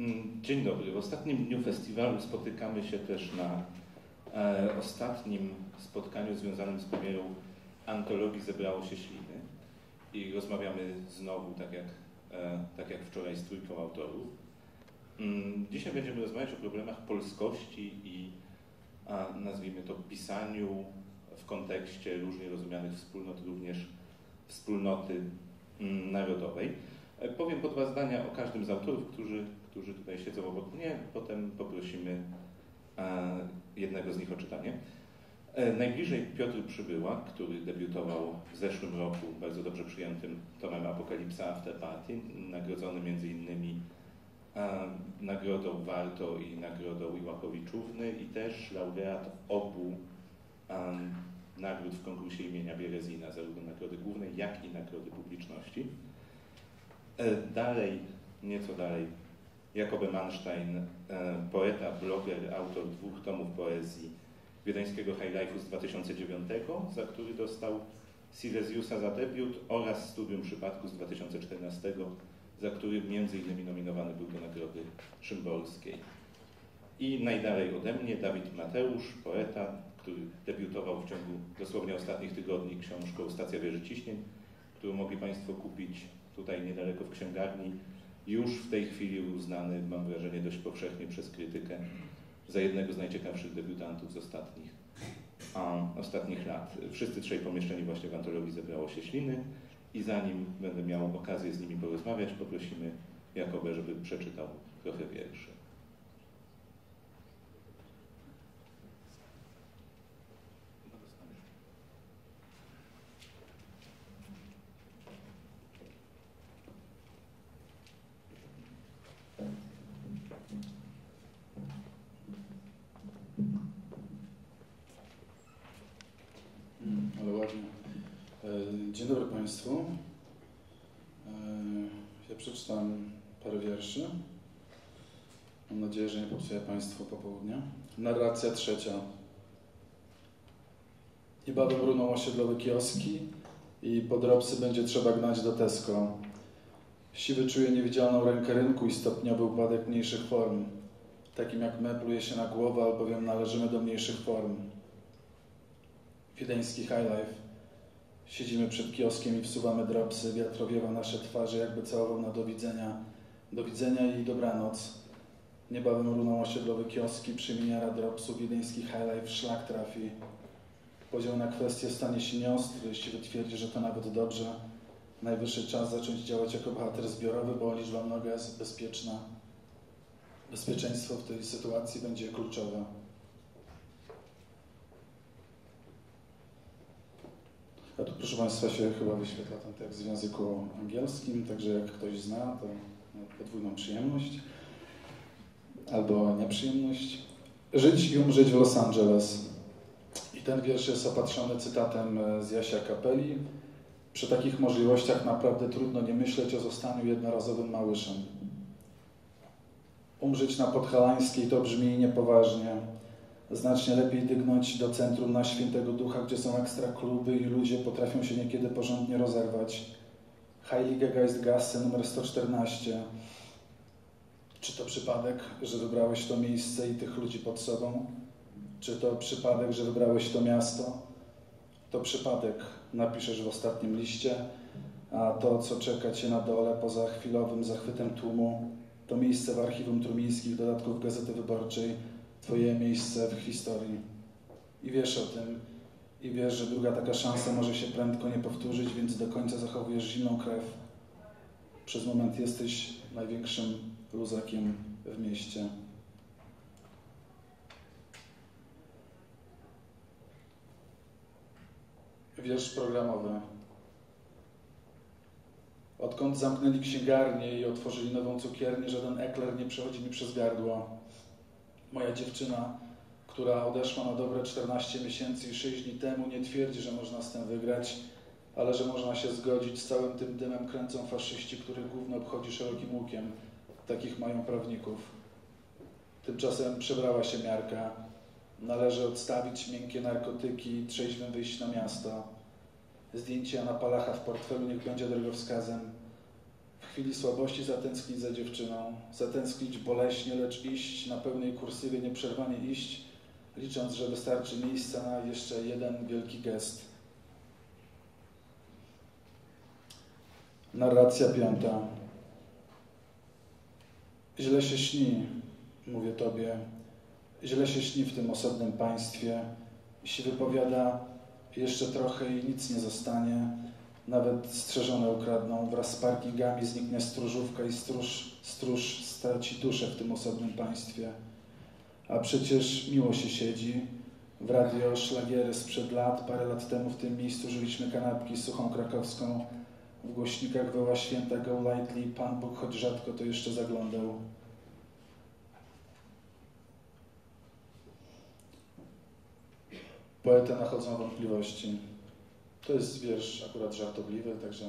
Mm, dzień dobry. W ostatnim dniu festiwalu spotykamy się też na e, ostatnim spotkaniu związanym z premierą antologii Zebrało się śliny i rozmawiamy znowu, tak jak, e, tak jak wczoraj, z trójką autorów. Mm, dzisiaj będziemy rozmawiać o problemach polskości i a, nazwijmy to pisaniu w kontekście różnie rozumianych wspólnot, również wspólnoty mm, narodowej. E, powiem po dwa zdania o każdym z autorów, którzy, którzy tutaj siedzą obok mnie, potem poprosimy e, jednego z nich o czytanie. E, najbliżej Piotr Przybyła, który debiutował w zeszłym roku bardzo dobrze przyjętym tomem Apokalipsa After Party, nagrodzony między innymi nagrodą Warto i nagrodą Iłakowiczówny i też laureat obu nagród w konkursie imienia Bierezina, zarówno nagrody głównej, jak i nagrody publiczności. E, dalej, nieco dalej, Jakob Manstein, e, poeta, bloger, autor dwóch tomów poezji wiedeńskiego High Life'u z 2009, za który dostał Silesiusa za debiut oraz Studium Przypadku z 2014, za który między innymi nominowany był do Nagrody Szymborskiej. I najdalej ode mnie Dawid Mateusz, poeta, który debiutował w ciągu dosłownie ostatnich tygodni książką Stacja Wieży Ciśnień, którą mogli Państwo kupić tutaj niedaleko w księgarni, już w tej chwili uznany, mam wrażenie, dość powszechnie przez krytykę za jednego z najciekawszych debiutantów z ostatnich, a, ostatnich lat. Wszyscy trzej pomieszczeni właśnie w antologii zebrało się śliny i zanim będę miał okazję z nimi porozmawiać, poprosimy Jakobę, żeby przeczytał trochę wierszy. Dzień dobry Państwu. E, ja przeczytam parę wierszy. Mam nadzieję, że nie popsuję Państwu popołudnia. Narracja trzecia. Niebawem runą osiedlowe kioski i podrobsy będzie trzeba gnać do Tesco. Siwy czuje niewidzialną rękę rynku i stopniowy upadek mniejszych form. Takim jak my pluje się na głowę, albowiem należymy do mniejszych form. Wiedeński High Life Siedzimy przed kioskiem i wsuwamy dropsy, wiatr owiewa nasze twarze, jakby całował na do widzenia. Do widzenia i dobranoc. Niebawem runą osiedlowe kioski, przemieniara dropsów, wiedeński highlight szlak trafi. Podział na kwestie stanie się nieostry, jeśli twierdzi, że to nawet dobrze. Najwyższy czas zacząć działać jako bohater zbiorowy, bo liczba mnoga jest bezpieczna. Bezpieczeństwo w tej sytuacji będzie kluczowe. A tu proszę Państwa się chyba wyświetla ten tekst w języku angielskim, także jak ktoś zna, to podwójną przyjemność albo nieprzyjemność. Żyć i umrzeć w Los Angeles. I ten wiersz jest opatrzony cytatem z Jasia Kapeli. Przy takich możliwościach naprawdę trudno nie myśleć o zostaniu jednorazowym małyszem. Umrzeć na Podhalańskiej to brzmi niepoważnie znacznie lepiej dygnąć do centrum na Świętego Ducha, gdzie są ekstra kluby i ludzie potrafią się niekiedy porządnie rozerwać. Heilige Geistgasse numer 114. Czy to przypadek, że wybrałeś to miejsce i tych ludzi pod sobą? Czy to przypadek, że wybrałeś to miasto? To przypadek, napiszesz w ostatnim liście, a to, co czeka Cię na dole poza chwilowym zachwytem tłumu, to miejsce w archiwum trumińskich dodatków Gazety Wyborczej, Twoje miejsce w historii. I wiesz o tym, i wiesz, że druga taka szansa może się prędko nie powtórzyć, więc do końca zachowujesz zimną krew. Przez moment jesteś największym luzakiem w mieście. Wiersz programowy. Odkąd zamknęli księgarnię i otworzyli nową cukiernię, żaden ekler nie przechodzi mi przez gardło moja dziewczyna, która odeszła na dobre 14 miesięcy i 6 dni temu, nie twierdzi, że można z tym wygrać, ale że można się zgodzić z całym tym dymem kręcą faszyści, których głównie obchodzi szerokim łukiem. Takich mają prawników. Tymczasem przebrała się miarka. Należy odstawić miękkie narkotyki trzeźwym wyjść na miasto. Zdjęcie Jana Palacha w portfelu niech będzie drogowskazem. W chwili słabości zatęsknić za dziewczyną, zatęsknić boleśnie, lecz iść na pełnej kursywie, nieprzerwanie iść, licząc, że wystarczy miejsca na jeszcze jeden wielki gest. Narracja piąta. Źle się śni, mówię Tobie, źle się śni w tym osobnym państwie. Jeśli wypowiada jeszcze trochę i nic nie zostanie, nawet strzeżone ukradną, wraz z parkingami zniknie stróżówka i stróż, stróż straci duszę w tym osobnym państwie. A przecież miło się siedzi, w radio szlagiery sprzed lat, parę lat temu w tym miejscu żyliśmy kanapki z suchą krakowską, w głośnikach woła święta Go Lightly, Pan Bóg choć rzadko to jeszcze zaglądał. Poetę nachodzą wątpliwości. To jest wiersz akurat żartobliwy, także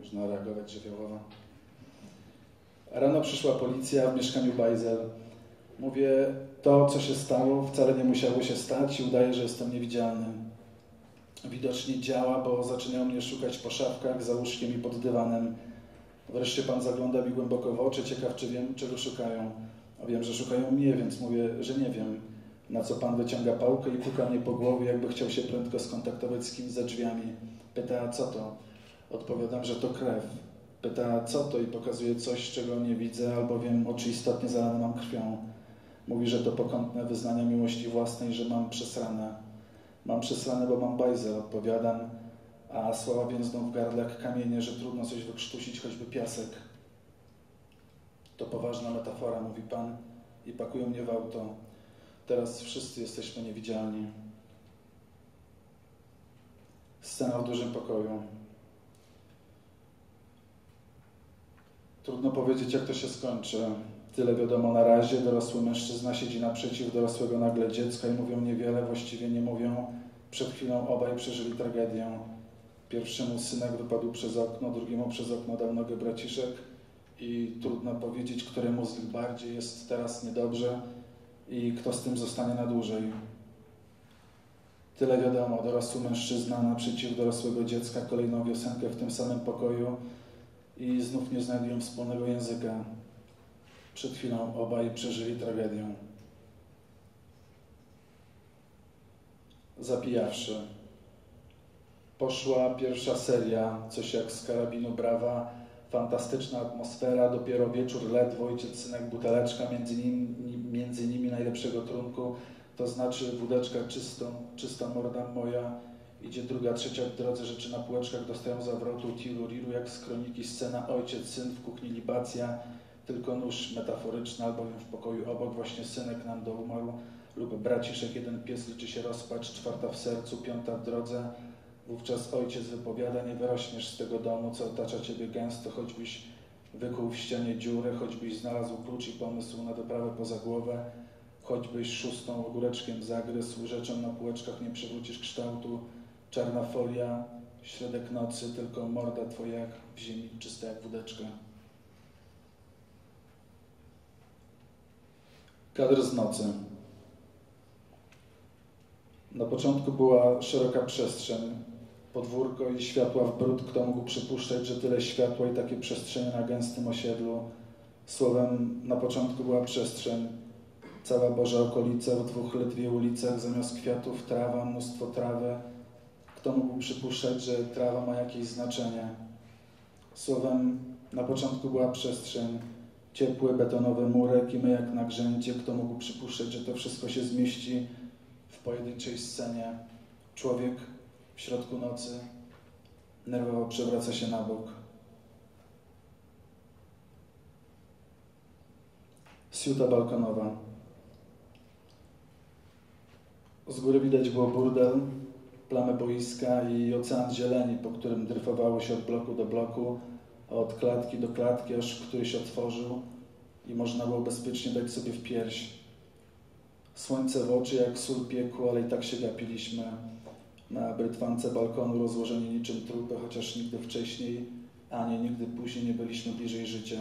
można reagować żywiołowo. Rano przyszła policja w mieszkaniu Bajzel. Mówię, to co się stało wcale nie musiało się stać i udaje, że jestem niewidzialny. Widocznie działa, bo zaczynają mnie szukać po szafkach, za łóżkiem i pod dywanem. Wreszcie pan zagląda mi głęboko w oczy, ciekaw czy wiem, czego szukają. A wiem, że szukają mnie, więc mówię, że nie wiem. Na co pan wyciąga pałkę i puka mnie po głowie, jakby chciał się prędko skontaktować z kimś za drzwiami. Pyta, co to? Odpowiadam, że to krew. Pyta, co to? I pokazuje coś, czego nie widzę, albowiem oczy istotnie zalane mam krwią. Mówi, że to pokątne wyznania miłości własnej, że mam przesrane. Mam przesrane, bo mam bajzel, odpowiadam, a słowa więzną w gardle jak kamienie, że trudno coś wykrztusić, choćby piasek. To poważna metafora, mówi Pan, i pakują mnie w auto. Teraz wszyscy jesteśmy niewidzialni. Scena w dużym pokoju. Trudno powiedzieć, jak to się skończy. Tyle wiadomo na razie. Dorosły mężczyzna siedzi naprzeciw dorosłego nagle dziecka i mówią niewiele, właściwie nie mówią. Przed chwilą obaj przeżyli tragedię. Pierwszemu synek wypadł przez okno, drugiemu przez okno dał nogę braciszek i trudno powiedzieć, któremu z nich bardziej jest teraz niedobrze i kto z tym zostanie na dłużej. Tyle wiadomo, dorosły mężczyzna naprzeciw dorosłego dziecka, kolejną wiosenkę w tym samym pokoju i znów nie znajdują wspólnego języka. Przed chwilą obaj przeżyli tragedię. Zapijawszy. Poszła pierwsza seria, coś jak z karabinu brawa, fantastyczna atmosfera, dopiero wieczór ledwo, ojciec synek buteleczka, między nimi, między nimi najlepszego trunku, to znaczy wódeczka czystą, czysta morda moja, idzie druga, trzecia w drodze, rzeczy na półeczkach dostają zawrotu, tilu, riru, jak z kroniki, scena ojciec, syn w kuchni libacja, tylko nóż metaforyczny, albowiem w pokoju obok właśnie synek nam do umarł, lub braciszek, jeden pies liczy się rozpacz, czwarta w sercu, piąta w drodze, Wówczas ojciec wypowiada, nie wyrośniesz z tego domu, co otacza ciebie gęsto, choćbyś wykuł w ścianie dziurę, choćbyś znalazł klucz i pomysł na doprawę poza głowę, choćbyś szóstą ogóreczkiem zagryzł, rzeczą na półeczkach nie przywrócisz kształtu, czarna folia, środek nocy, tylko morda twoja jak w ziemi, czysta jak wódeczka. Kadr z nocy. Na początku była szeroka przestrzeń, podwórko i światła w brud, kto mógł przypuszczać, że tyle światła i takie przestrzenie na gęstym osiedlu. Słowem, na początku była przestrzeń, cała Boża okolica w dwóch ledwie ulicach, zamiast kwiatów trawa, mnóstwo trawy. Kto mógł przypuszczać, że trawa ma jakieś znaczenie? Słowem, na początku była przestrzeń, ciepły betonowy murek i my jak na grzędzie. Kto mógł przypuszczać, że to wszystko się zmieści w pojedynczej scenie? Człowiek w środku nocy nerwowo przewraca się na bok. Siuta balkonowa. Z góry widać było burdel, plamę boiska i ocean zieleni, po którym dryfowało się od bloku do bloku, a od klatki do klatki, aż któryś otworzył i można było bezpiecznie dać sobie w pierś. Słońce w oczy jak sól pieku, ale i tak się gapiliśmy na brytwance balkonu rozłożeni niczym trupy, chociaż nigdy wcześniej, ani nigdy później nie byliśmy bliżej życia.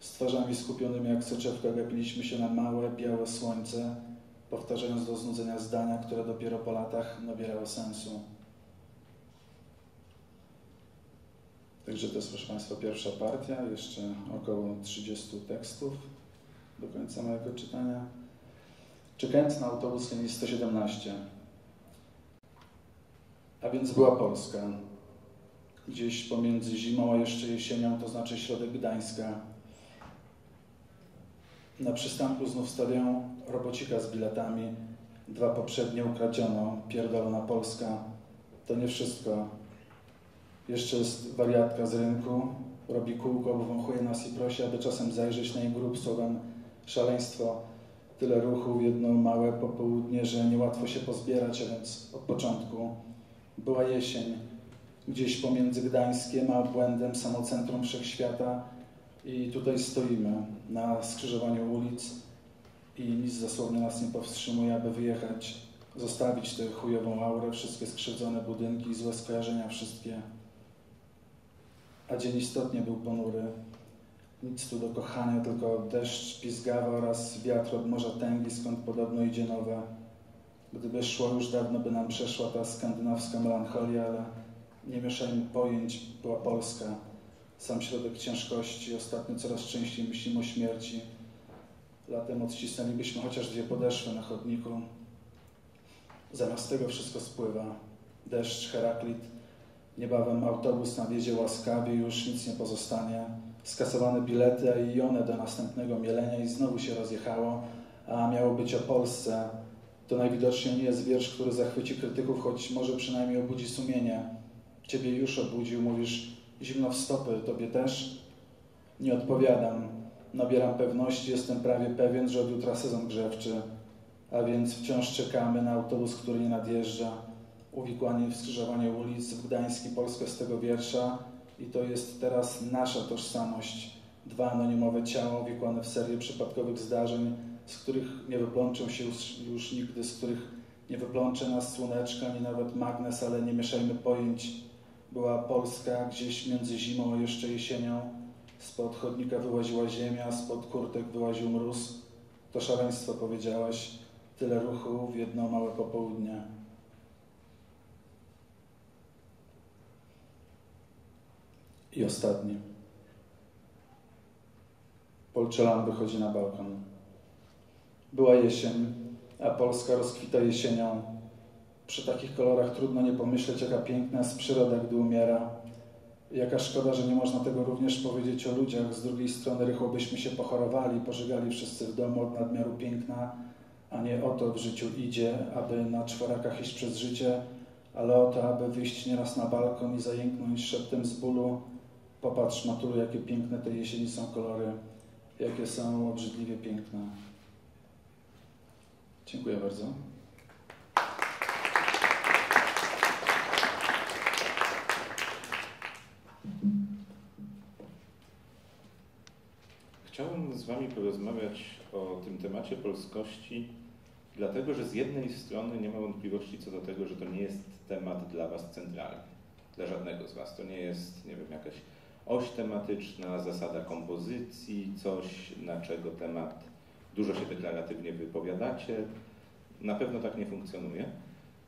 Z twarzami skupionymi jak soczewka gapiliśmy się na małe, białe słońce, powtarzając do znudzenia zdania, które dopiero po latach nabierały sensu. Także to jest, proszę Państwa, pierwsza partia, jeszcze około 30 tekstów do końca mojego czytania. Czekając na autobus linii 117, a więc była Polska, gdzieś pomiędzy zimą a jeszcze jesienią, to znaczy środek Gdańska. Na przystanku znów stawią robocika z biletami. Dwa poprzednie ukradziono, pierdolona Polska. To nie wszystko. Jeszcze jest wariatka z rynku, robi kółko, wąchuje nas i prosi, aby czasem zajrzeć na jej grób słowem szaleństwo. Tyle ruchu w jedno małe popołudnie, że niełatwo się pozbierać, a więc od początku. Była jesień, gdzieś pomiędzy Gdańskiem a błędem samocentrum wszechświata i tutaj stoimy na skrzyżowaniu ulic i nic dosłownie nas nie powstrzymuje, aby wyjechać, zostawić tę chujową aurę, wszystkie skrzywdzone budynki złe skojarzenia wszystkie. A dzień istotnie był ponury. Nic tu do kochania, tylko deszcz pizgawa oraz wiatr od morza tęgi, skąd podobno idzie nowe. Gdyby szło, już dawno by nam przeszła ta skandynawska melancholia, ale nie mieszajmy pojęć, była Polska. Sam środek ciężkości, ostatnio coraz częściej myślimy o śmierci. Latem odcisnęlibyśmy chociaż dwie podeszwy na chodniku. Zamiast tego wszystko spływa. Deszcz, Heraklit, niebawem autobus nawiezie łaskawie, już nic nie pozostanie. Skasowane bilety, a i one do następnego mielenia i znowu się rozjechało, a miało być o Polsce. To najwidoczniej nie jest wiersz, który zachwyci krytyków, choć może przynajmniej obudzi sumienie. Ciebie już obudził, mówisz, zimno w stopy, tobie też? Nie odpowiadam. Nabieram pewności, jestem prawie pewien, że od jutra sezon grzewczy, a więc wciąż czekamy na autobus, który nie nadjeżdża. Uwikłanie w skrzyżowanie ulic w Gdański Polskę z tego wiersza i to jest teraz nasza tożsamość. Dwa anonimowe ciała uwikłane w serię przypadkowych zdarzeń, z których nie wyplączą się już, już nigdy, z których nie wyplącze nas słoneczka, ani nawet magnes, ale nie mieszajmy pojęć. Była Polska gdzieś między zimą a jeszcze jesienią. Spod chodnika wyłaziła ziemia, spod kurtek wyłaził mróz. To szaleństwo powiedziałaś, tyle ruchu w jedno małe popołudnie. I ostatni. Polczelan wychodzi na balkon. Była jesień, a Polska rozkwita jesienią. Przy takich kolorach trudno nie pomyśleć, jaka piękna jest przyroda, gdy umiera. Jaka szkoda, że nie można tego również powiedzieć o ludziach. Z drugiej strony rychło byśmy się pochorowali, pożegali wszyscy w domu od nadmiaru piękna, a nie o to w życiu idzie, aby na czworakach iść przez życie, ale o to, aby wyjść nieraz na balkon i zajęknąć szeptem z bólu. Popatrz, Matulu, jakie piękne te jesieni są kolory, jakie są obrzydliwie piękne. Dziękuję bardzo. Chciałbym z Wami porozmawiać o tym temacie polskości, dlatego że z jednej strony nie ma wątpliwości co do tego, że to nie jest temat dla Was centralny, dla żadnego z Was. To nie jest, nie wiem, jakaś oś tematyczna, zasada kompozycji, coś, na czego temat dużo się deklaratywnie wypowiadacie. Na pewno tak nie funkcjonuje.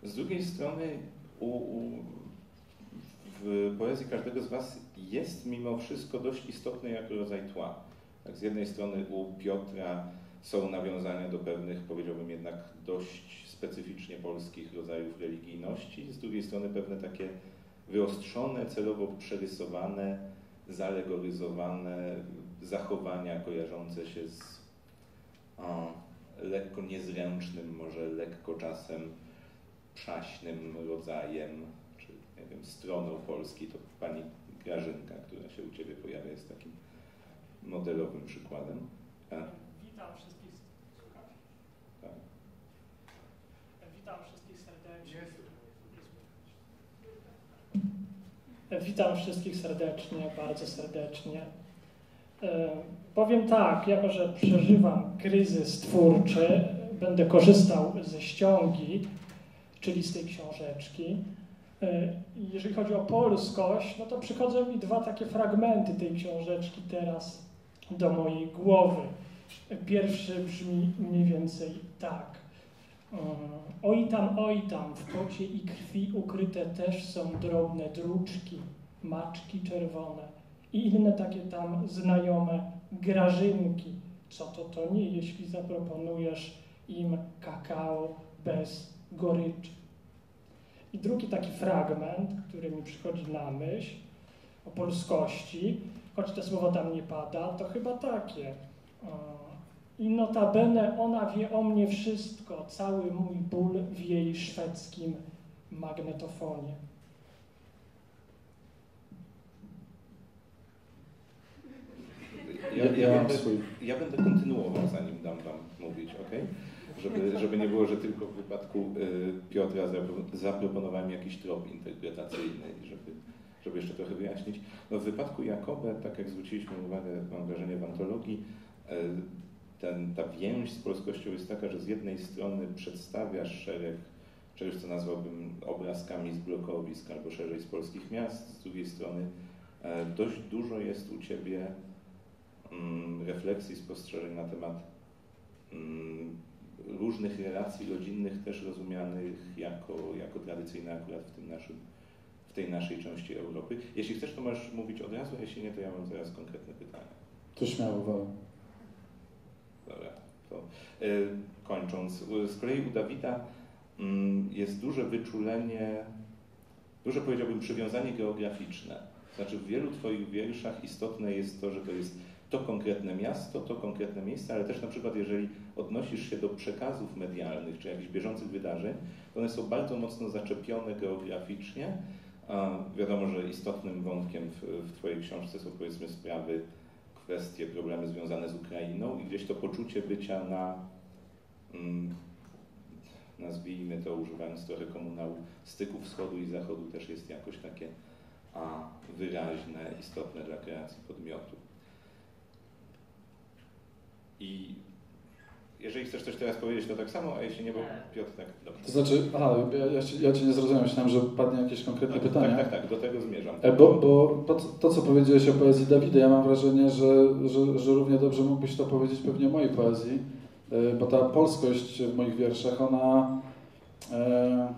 Z drugiej strony u, u, w poezji każdego z Was jest mimo wszystko dość istotny jako rodzaj tła. Tak, z jednej strony u Piotra są nawiązania do pewnych, powiedziałbym jednak dość specyficznie polskich rodzajów religijności, z drugiej strony pewne takie wyostrzone, celowo przerysowane, zalegoryzowane zachowania kojarzące się z o, lekko niezręcznym, może lekko czasem przaśnym rodzajem, czy nie wiem, stroną Polski, to pani Grażynka, która się u Ciebie pojawia, jest takim modelowym przykładem. A? Witam wszystkich. Tak. Witam wszystkich serdecznie. Witam wszystkich serdecznie, bardzo serdecznie. E, powiem tak, jako że przeżywam kryzys twórczy, będę korzystał ze ściągi, czyli z tej książeczki. E, jeżeli chodzi o polskość, no to przychodzą mi dwa takie fragmenty tej książeczki teraz do mojej głowy. Pierwszy brzmi mniej więcej tak. E, oj tam, oj tam, w pocie i krwi ukryte też są drobne druczki. maczki czerwone i inne takie tam znajome grażynki. Co to to nie, jeśli zaproponujesz im kakao bez goryczy. I drugi taki fragment, który mi przychodzi na myśl o polskości, choć to słowo tam nie pada, to chyba takie. I notabene ona wie o mnie wszystko, cały mój ból w jej szwedzkim magnetofonie. Ja, ja, będę, ja będę kontynuował, zanim dam Wam mówić, ok? Żeby, żeby nie było, że tylko w wypadku y, Piotra zaproponowałem jakiś trop interpretacyjny, żeby, żeby jeszcze trochę wyjaśnić. No, w wypadku Jakobe, tak jak zwróciliśmy uwagę, mam wrażenie, w antologii, y, ten, ta więź z polskością jest taka, że z jednej strony przedstawiasz szereg czegoś, co nazwałbym obrazkami z blokowisk albo szerzej z polskich miast, z drugiej strony e, dość dużo jest u Ciebie refleksji, spostrzeżeń na temat mm, różnych relacji rodzinnych, też rozumianych jako, jako tradycyjne akurat w tym naszym w tej naszej części Europy. Jeśli chcesz, to możesz mówić od razu, jeśli nie, to ja mam zaraz konkretne pytania. To śmiało, wolę. Dobra, to y, kończąc. Z kolei u Dawida mm, jest duże wyczulenie, duże powiedziałbym przywiązanie geograficzne. Znaczy w wielu Twoich wierszach istotne jest to, że to jest to konkretne miasto, to konkretne miejsce, ale też na przykład jeżeli odnosisz się do przekazów medialnych czy jakichś bieżących wydarzeń, to one są bardzo mocno zaczepione geograficznie. A wiadomo, że istotnym wątkiem w, w Twojej książce są powiedzmy sprawy kwestie, problemy związane z Ukrainą i gdzieś to poczucie bycia na, mm, nazwijmy to używając trochę komunału, styku wschodu i zachodu też jest jakoś takie a, wyraźne, istotne dla kreacji podmiotu. I jeżeli chcesz coś teraz powiedzieć, to tak samo, a jeśli nie, bo Piotr tak, dobrze. To znaczy, aha, ja, ja, ja Cię nie zrozumiałem, myślałem, że padnie jakieś konkretne tak, pytanie. Tak, tak, tak, do tego zmierzam. E, bo, bo to, to, co powiedziałeś o poezji Dawida, ja mam wrażenie, że, że, że równie dobrze mógłbyś to powiedzieć pewnie o mojej poezji, e, bo ta polskość w moich wierszach, ona... E,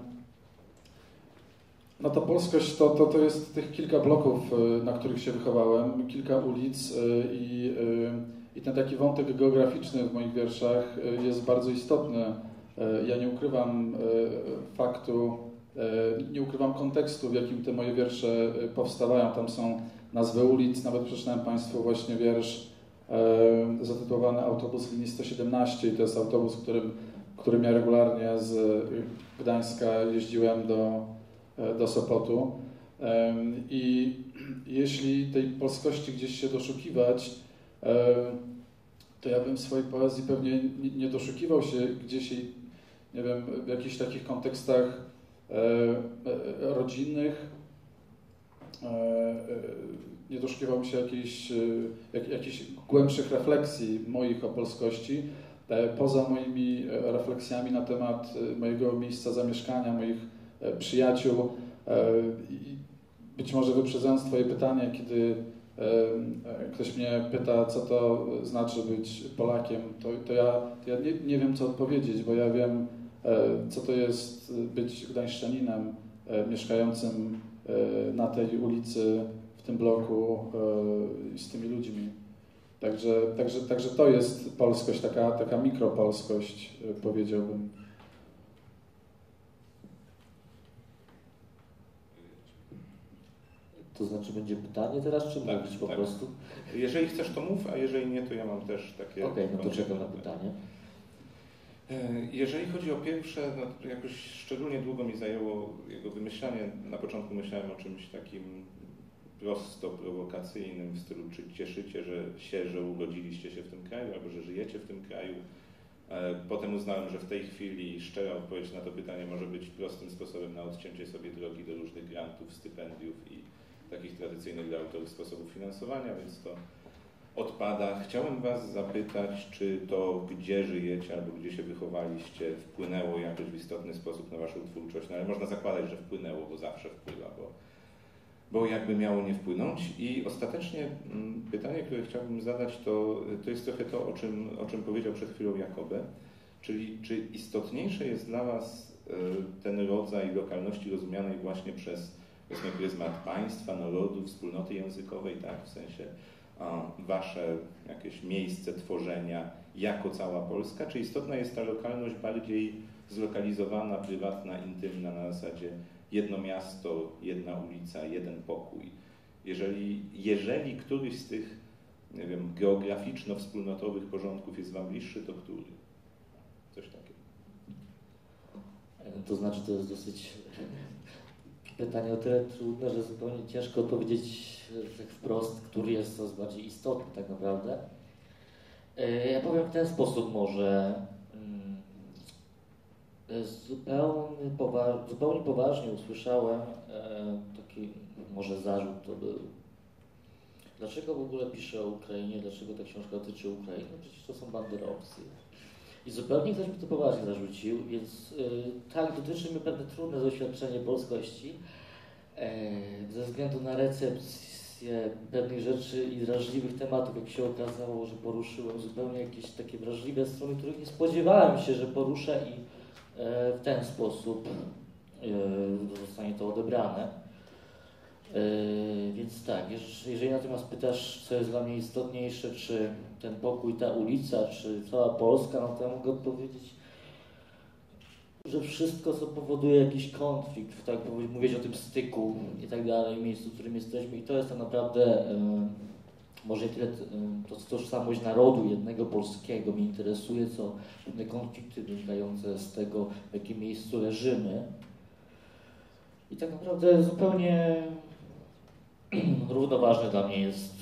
no ta polskość to, to, to jest tych kilka bloków, na których się wychowałem, kilka ulic i i ten taki wątek geograficzny w moich wierszach e, jest bardzo istotny. E, ja nie ukrywam e, faktu, nie ukrywam kontekstu, w jakim te moje wiersze powstawają. Tam są nazwy ulic, nawet przeczytałem Państwu właśnie wiersz zatytułowany Autobus linii 117 i to jest autobus, którym, którym ja regularnie z Gdańska jeździłem do, do Sopotu. I jeśli tej polskości gdzieś się doszukiwać, to ja bym w swojej poezji pewnie nie doszukiwał się gdzieś, nie wiem, w jakichś takich kontekstach e, e, rodzinnych, e, nie doszukiwał się jakichś, jak, jakichś głębszych refleksji moich o polskości, poza moimi refleksjami na temat mojego miejsca zamieszkania, moich przyjaciół. Być może wyprzedzając Twoje pytanie, kiedy ktoś mnie pyta, co to znaczy być Polakiem, to, to ja, to ja nie, nie, wiem, co odpowiedzieć, bo ja wiem, e, co to jest być gdańszczaninem e, mieszkającym e, na tej ulicy, w tym bloku z tymi ludźmi. Także, także, także to jest polskość, taka, taka mikropolskość, powiedziałbym. To znaczy będzie pytanie teraz, czy tak, mówić po tak. prostu? Jeżeli chcesz, to mów, a jeżeli nie, to ja mam też takie... Okej, okay, no to czekam na pytanie. E, jeżeli chodzi o pierwsze, no jakoś szczególnie długo mi zajęło jego wymyślanie. Na początku myślałem o czymś takim prosto prowokacyjnym w stylu, czy cieszycie że się, że urodziliście się w tym kraju, albo że żyjecie w tym kraju. E, potem uznałem, że w tej chwili szczera odpowiedź na to pytanie może być prostym sposobem na odcięcie sobie drogi do różnych grantów, stypendiów tradycyjnych dla autorów sposobów finansowania, więc to odpada. Chciałem Was zapytać, czy to, gdzie żyjecie albo gdzie się wychowaliście, wpłynęło jakoś w istotny sposób na Waszą twórczość, no ale można zakładać, że wpłynęło, bo zawsze wpływa, bo, bo jakby miało nie wpłynąć. I ostatecznie mm, pytanie, które chciałbym zadać, to, to jest trochę to, o czym, o czym powiedział przed chwilą Jakobe, czyli czy istotniejsze jest dla Was e, ten rodzaj lokalności rozumianej właśnie przez powiedzmy pryzmat państwa, narodu, wspólnoty językowej, tak, w sensie wasze jakieś miejsce tworzenia jako cała Polska, czy istotna jest ta lokalność bardziej zlokalizowana, prywatna, intymna na zasadzie jedno miasto, jedna ulica, jeden pokój. Jeżeli, jeżeli któryś z tych nie wiem, geograficzno-wspólnotowych porządków jest Wam bliższy, to który? Coś takiego. To znaczy, to jest dosyć pytanie o tyle trudne, że zupełnie ciężko odpowiedzieć tak wprost, który jest coraz bardziej istotny tak naprawdę. E, ja powiem w ten sposób może. Mm, zupełnie, powa zupełnie poważnie usłyszałem e, taki może zarzut to był. Dlaczego w ogóle piszę o Ukrainie? Dlaczego ta książka dotyczy Ukrainy? Przecież to są banderowcy. I zupełnie ktoś mi to poważnie zarzucił, więc yy, tak, dotyczy mnie pewne trudne doświadczenie polskości yy, ze względu na recepcję pewnych rzeczy i wrażliwych tematów, jak się okazało, że poruszyłem zupełnie jakieś takie wrażliwe strony, których nie spodziewałem się, że poruszę i yy, w ten sposób zostanie to odebrane. Yy, więc tak, jeżeli natomiast pytasz, co jest dla mnie istotniejsze, czy ten pokój, ta ulica, czy cała Polska, no to ja mogę odpowiedzieć, że wszystko, co powoduje jakiś konflikt, tak mówić o tym styku i tak dalej, miejscu, w którym jesteśmy i to jest tak naprawdę yy, może tyle yy, to tożsamość narodu jednego polskiego mnie interesuje, co pewne konflikty wynikające z tego, w jakim miejscu leżymy. I tak naprawdę zupełnie równoważny dla mnie jest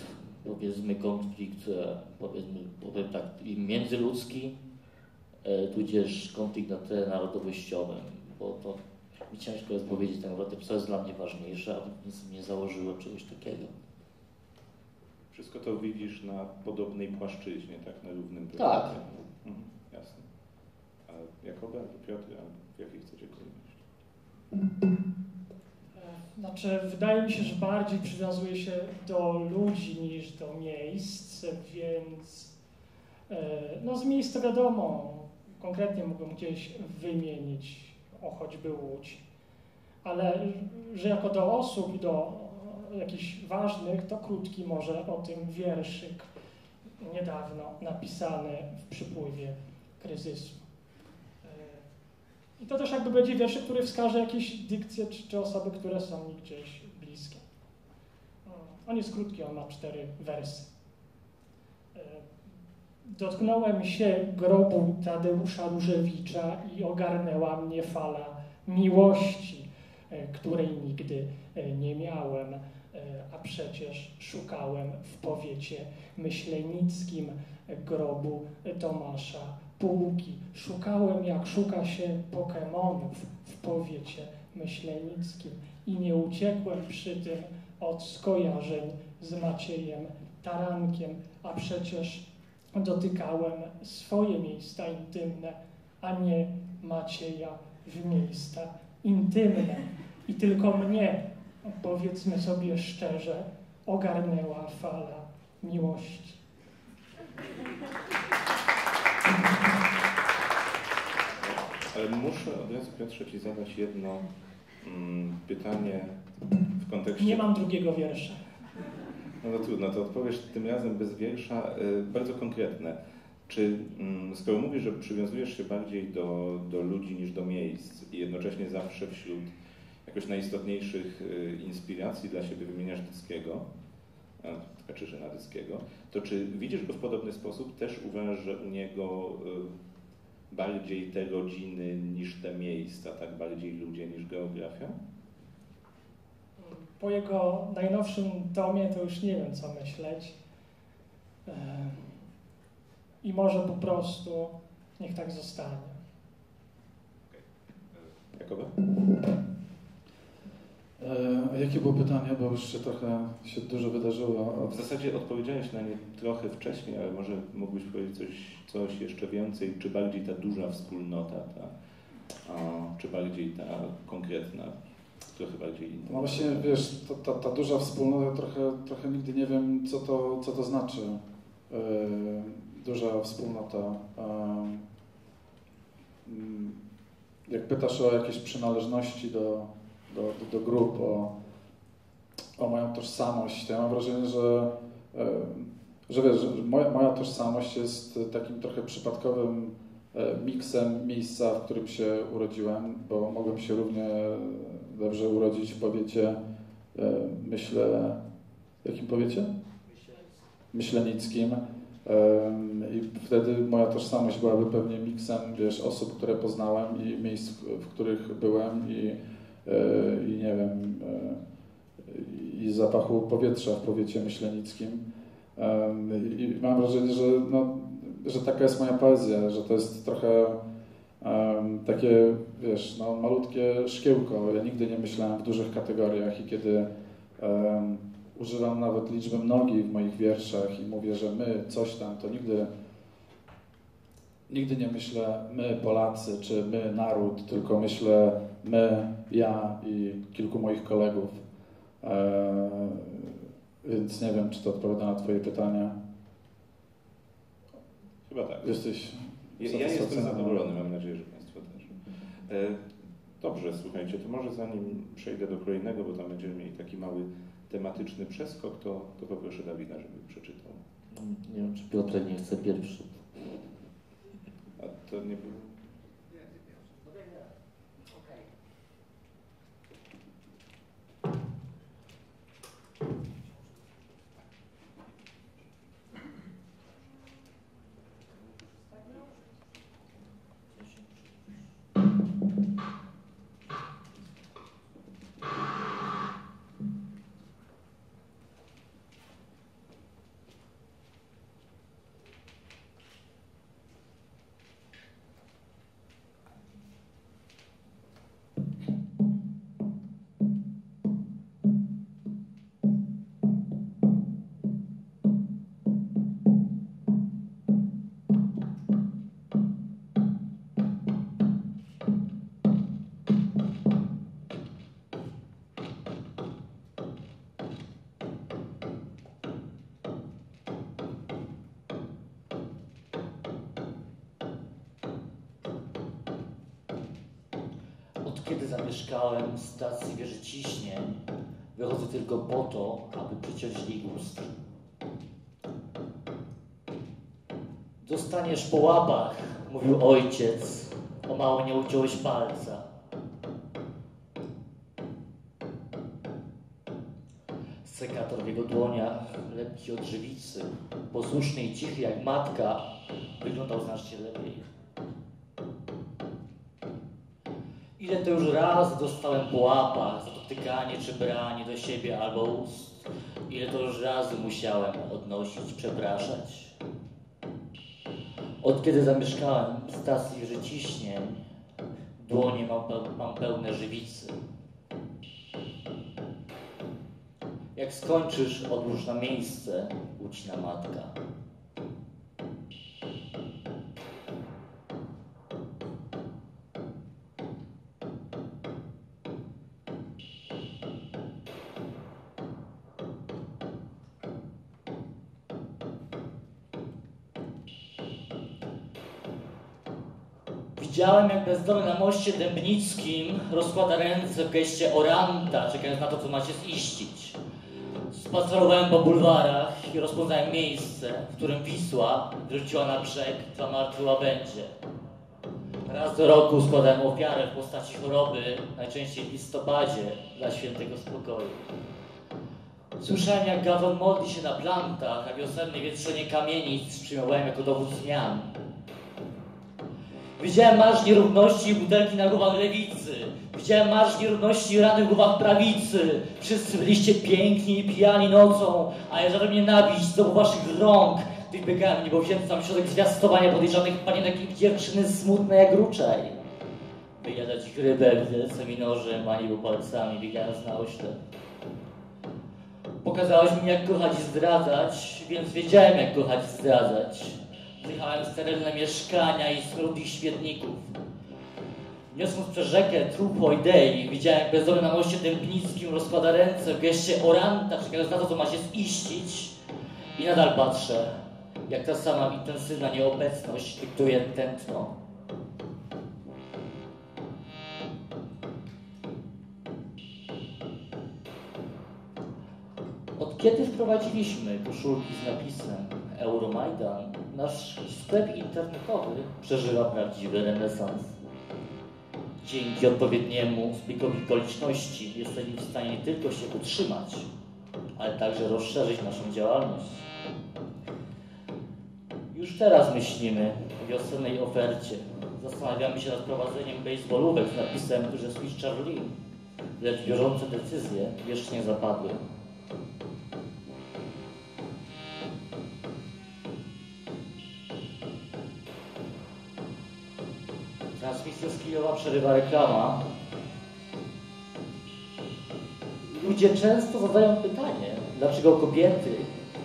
powiedzmy konflikt, e, powiedzmy, powiem tak, międzyludzki, e, tudzież konflikt na tle narodowościowym, bo to mi ciężko jest powiedzieć tak naprawdę, co jest dla mnie ważniejsze, a nic nie założyłem czegoś takiego. Wszystko to widzisz na podobnej płaszczyźnie, tak, na równym poziomie. Tak. Mhm, jasne. A Jakoba, Piotr, a w jakiej chcecie kolejności? Znaczy, wydaje mi się, że bardziej przywiązuje się do ludzi niż do miejsc, więc e, no z miejsc to wiadomo, konkretnie mógłbym gdzieś wymienić, o choćby Łódź, ale że jako do osób i do jakichś ważnych, to krótki może o tym wierszyk niedawno napisany w przypływie kryzysu. I to też jakby będzie wierszy, który wskaże jakieś dykcje czy, czy osoby, które są mi gdzieś bliskie. On jest krótki, on ma cztery wersy. E, dotknąłem się grobu Tadeusza Różewicza i ogarnęła mnie fala miłości, e, której nigdy e, nie miałem, a przecież szukałem w powiecie myślenickim grobu Tomasza półki. Szukałem, jak szuka się Pokemonów w powiecie myślenickim i nie uciekłem przy tym od skojarzeń z Maciejem Tarankiem, a przecież dotykałem swoje miejsca intymne, a nie Macieja w miejsca intymne. I tylko mnie, powiedzmy sobie szczerze, ogarnęła fala miłości. Ale muszę od razu, Piotrze, Ci zadać jedno mm, pytanie w kontekście... Nie mam drugiego wiersza. No to trudno, to odpowiesz tym razem bez wiersza, y, bardzo konkretne. Czy mm, skoro mówisz, że przywiązujesz się bardziej do, do ludzi niż do miejsc i jednocześnie zawsze wśród jakoś najistotniejszych y, inspiracji dla siebie wymieniasz Dyckiego, czy Nadyckiego, to czy widzisz go w podobny sposób? Też uważasz, że u niego y, bardziej te rodziny niż te miejsca, tak bardziej ludzie niż geografia? Po jego najnowszym tomie to już nie wiem, co myśleć. E, I może po prostu niech tak zostanie. Okay. Jakoby? E, a jakie było pytanie, bo już się trochę się dużo wydarzyło. W zasadzie odpowiedziałeś na nie trochę wcześniej, ale może mógłbyś powiedzieć coś, coś jeszcze więcej, czy bardziej ta duża wspólnota, ta, a, czy bardziej ta konkretna, trochę bardziej inna. No właśnie, wiesz, ta, ta, ta, duża wspólnota, trochę, trochę nigdy nie wiem, co to, co to znaczy. Yy, duża wspólnota. Yy, jak pytasz o jakieś przynależności do, do, do, do grup, o o moją tożsamość, to ja mam wrażenie, że, że wiesz, że moja, moja tożsamość jest takim trochę przypadkowym e, miksem miejsca, w którym się urodziłem, bo mogłem się równie dobrze urodzić w powiecie, e, myślę, jakim powiecie? Myślenickim. I wtedy moja tożsamość byłaby pewnie miksem, wiesz, osób, które poznałem i miejsc, w których byłem i, i nie wiem, i zapachu powietrza w powiecie myślenickim. I mam wrażenie, że, no, że taka jest moja poezja, że to jest trochę takie, wiesz, no, malutkie szkiełko. Ja nigdy nie myślałem w dużych kategoriach i kiedy używam nawet liczby mnogiej w moich wierszach i mówię, że my coś tam, to nigdy nigdy nie myślę my Polacy, czy my naród, tylko myślę my, ja i kilku moich kolegów. Eee, więc nie wiem, czy to odpowiada na Twoje pytania. Chyba tak. Jesteś. Ja, ja jestem zadowolony, mam nadzieję, że Państwo też. E, dobrze, słuchajcie, to może zanim przejdę do kolejnego, bo tam będziemy mieli taki mały tematyczny przeskok, to, to poproszę Dawida, żeby przeczytał. Nie wiem, czy Piotr nie chce pierwszy. A to nie było. Kiedy zamieszkałem w stacji wieży ciśnień, wychodzę tylko po to, aby przyciąć ligustr. Dostaniesz po łapach, mówił ojciec, o mało nie uciąłeś palca. Sekator w jego dłoniach, lepki od żywicy, posłuszny i cichy jak matka, wyglądał znacznie lepiej. Ile to już raz dostałem po łapach za dotykanie czy branie do siebie albo ust. Ile to już razy musiałem odnosić, przepraszać. Od kiedy zamieszkałem w stacji Życiśnień, dłonie mam, mam pełne żywicy. Jak skończysz, odłóż na miejsce, ucina matka. Widziałem, jak bezdomny na moście dębnickim rozkłada ręce w geście oranta, czekając na to, co macie ziścić. Spacerowałem po bulwarach i rozpoznałem miejsce, w którym Wisła wróciła na brzeg dla martwy łabędzie. Raz do roku składałem ofiarę w postaci choroby, najczęściej w listopadzie, dla świętego spokoju. Słyszałem, jak Gawron modli się na plantach, a wiosenne wietrzenie kamienic przyjmowałem jako dowód zmian. Widziałem marsz nierówności i butelki na głowach lewicy. Widziałem marsz nierówności i rany w głowach prawicy. Wszyscy byliście piękni i pijani nocą, a ja żadnym mnie nabić do waszych rąk. Gdy biegałem niebowzięcam środek zwiastowania podejrzanych panienek i dziewczyny smutne jak ruczaj. Wyjadać rybę, widelcem mi nożem, ani palcami, biegając na oślep. Pokazałeś mi, jak kochać i zdradzać, więc wiedziałem, jak kochać i zdradzać. Zjechałem sterylne mieszkania i smród ich świetników. Niosąc przez rzekę trupo idei, widziałem jak bezdomny na moście dębnickim rozkłada ręce w geście oranta, czekając na to, co ma się ziścić. I nadal patrzę, jak ta sama intensywna nieobecność dyktuje tętno. Od kiedy wprowadziliśmy koszulki z napisem Euromajdan, nasz sklep internetowy przeżywa prawdziwy renesans. Dzięki odpowiedniemu zbiegowi okoliczności jesteśmy w stanie nie tylko się utrzymać, ale także rozszerzyć naszą działalność. Już teraz myślimy o wiosennej ofercie. Zastanawiamy się nad prowadzeniem baseballówek z napisem że Swiss Charlie, lecz biorące decyzje jeszcze nie zapadły. Transmisja z Kijowa przerywa reklama. Ludzie często zadają pytanie, dlaczego kobiety,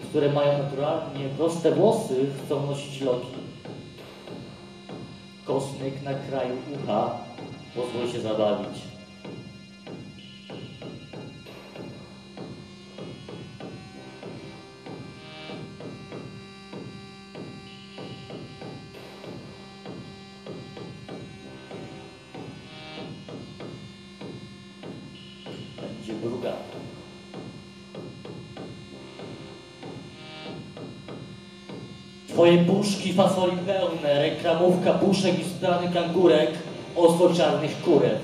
które mają naturalnie proste włosy, chcą nosić loki. Kosmyk na kraju ucha pozwól się zabawić. Twoje puszki fasoli pełne, reklamówka puszek i sprany kangurek, osło czarnych kurew.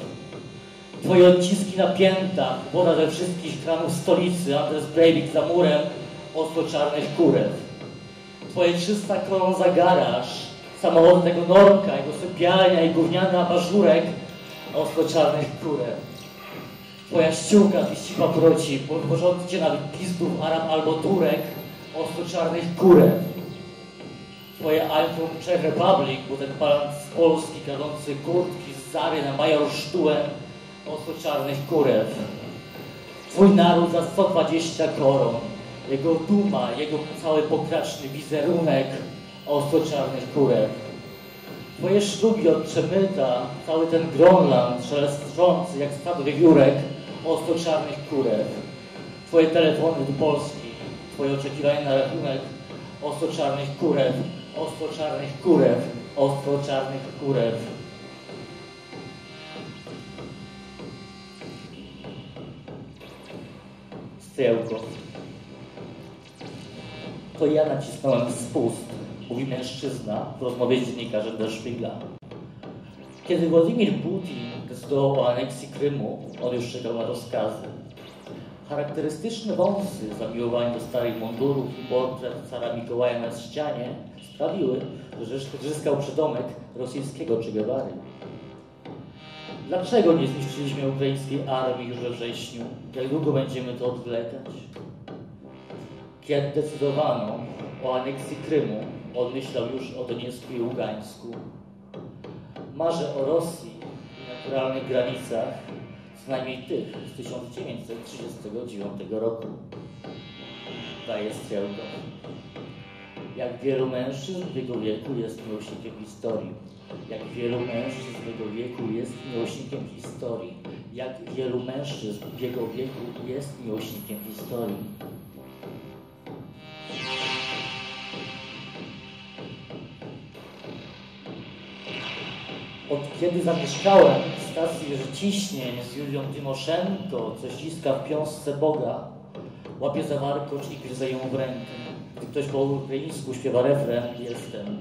Twoje odciski na piętach, woda ze wszystkich kranów stolicy, Andres Breivik za murem, osło czarnych kurew. Twoje 300 koron za garaż, samochody tego Normka, jego sypialnia i gówniany abażurek, osło czarnych kurew. Twoja ściółka z liści paproci, podwożący cię na pizdów Arab albo Turek, osło czarnych kurew. Twoje album Czech Republic, bo ten pan z Polski kradący kurtki z Zary na major sztułem, osło czarnych kurew. Twój naród za 120 koron, jego duma, jego cały pokraczny wizerunek, osło czarnych kurew. Twoje szlugi od Przemyta, cały ten Gronland szelestrzący jak stado wiewiórek, ostro czarnych kurew. Twoje telefony do Polski, Twoje oczekiwania na rachunek, ostro czarnych kurew, ostro czarnych kurew, ostro czarnych kurew. Strzałko. To ja nacisnąłem spust, mówi mężczyzna w rozmowie z dziennikarzem Der Spiegla. Kiedy Władimir Putin decydował o aneksji Krymu, on już czekał na rozkazy. Charakterystyczne wąsy, zamiłowanie do starych mundurów i portret cara Mikołaja na ścianie sprawiły, że zyskał przydomek rosyjskiego Che. Dlaczego nie zniszczyliśmy ukraińskiej armii już we wrześniu? Jak długo będziemy to odwlekać? Kiedy decydowano o aneksji Krymu, on myślał już o Doniecku i Ługańsku. Marzę o Rosji naturalnych granicach, co najmniej tych z 1939 roku. Daje strzałko. Jak wielu mężczyzn w jego wieku jest miłośnikiem historii. Jak wielu mężczyzn w jego wieku jest miłośnikiem historii. Jak wielu mężczyzn w jego wieku jest miłośnikiem historii. Kiedy zamieszkałem w stacji Ciśnień z Julią Tymoszenko, co ściska w piąsce Boga, łapie za warkocz i gryzę ją w rękę. Gdy ktoś po ukraińsku śpiewa refren, jestem.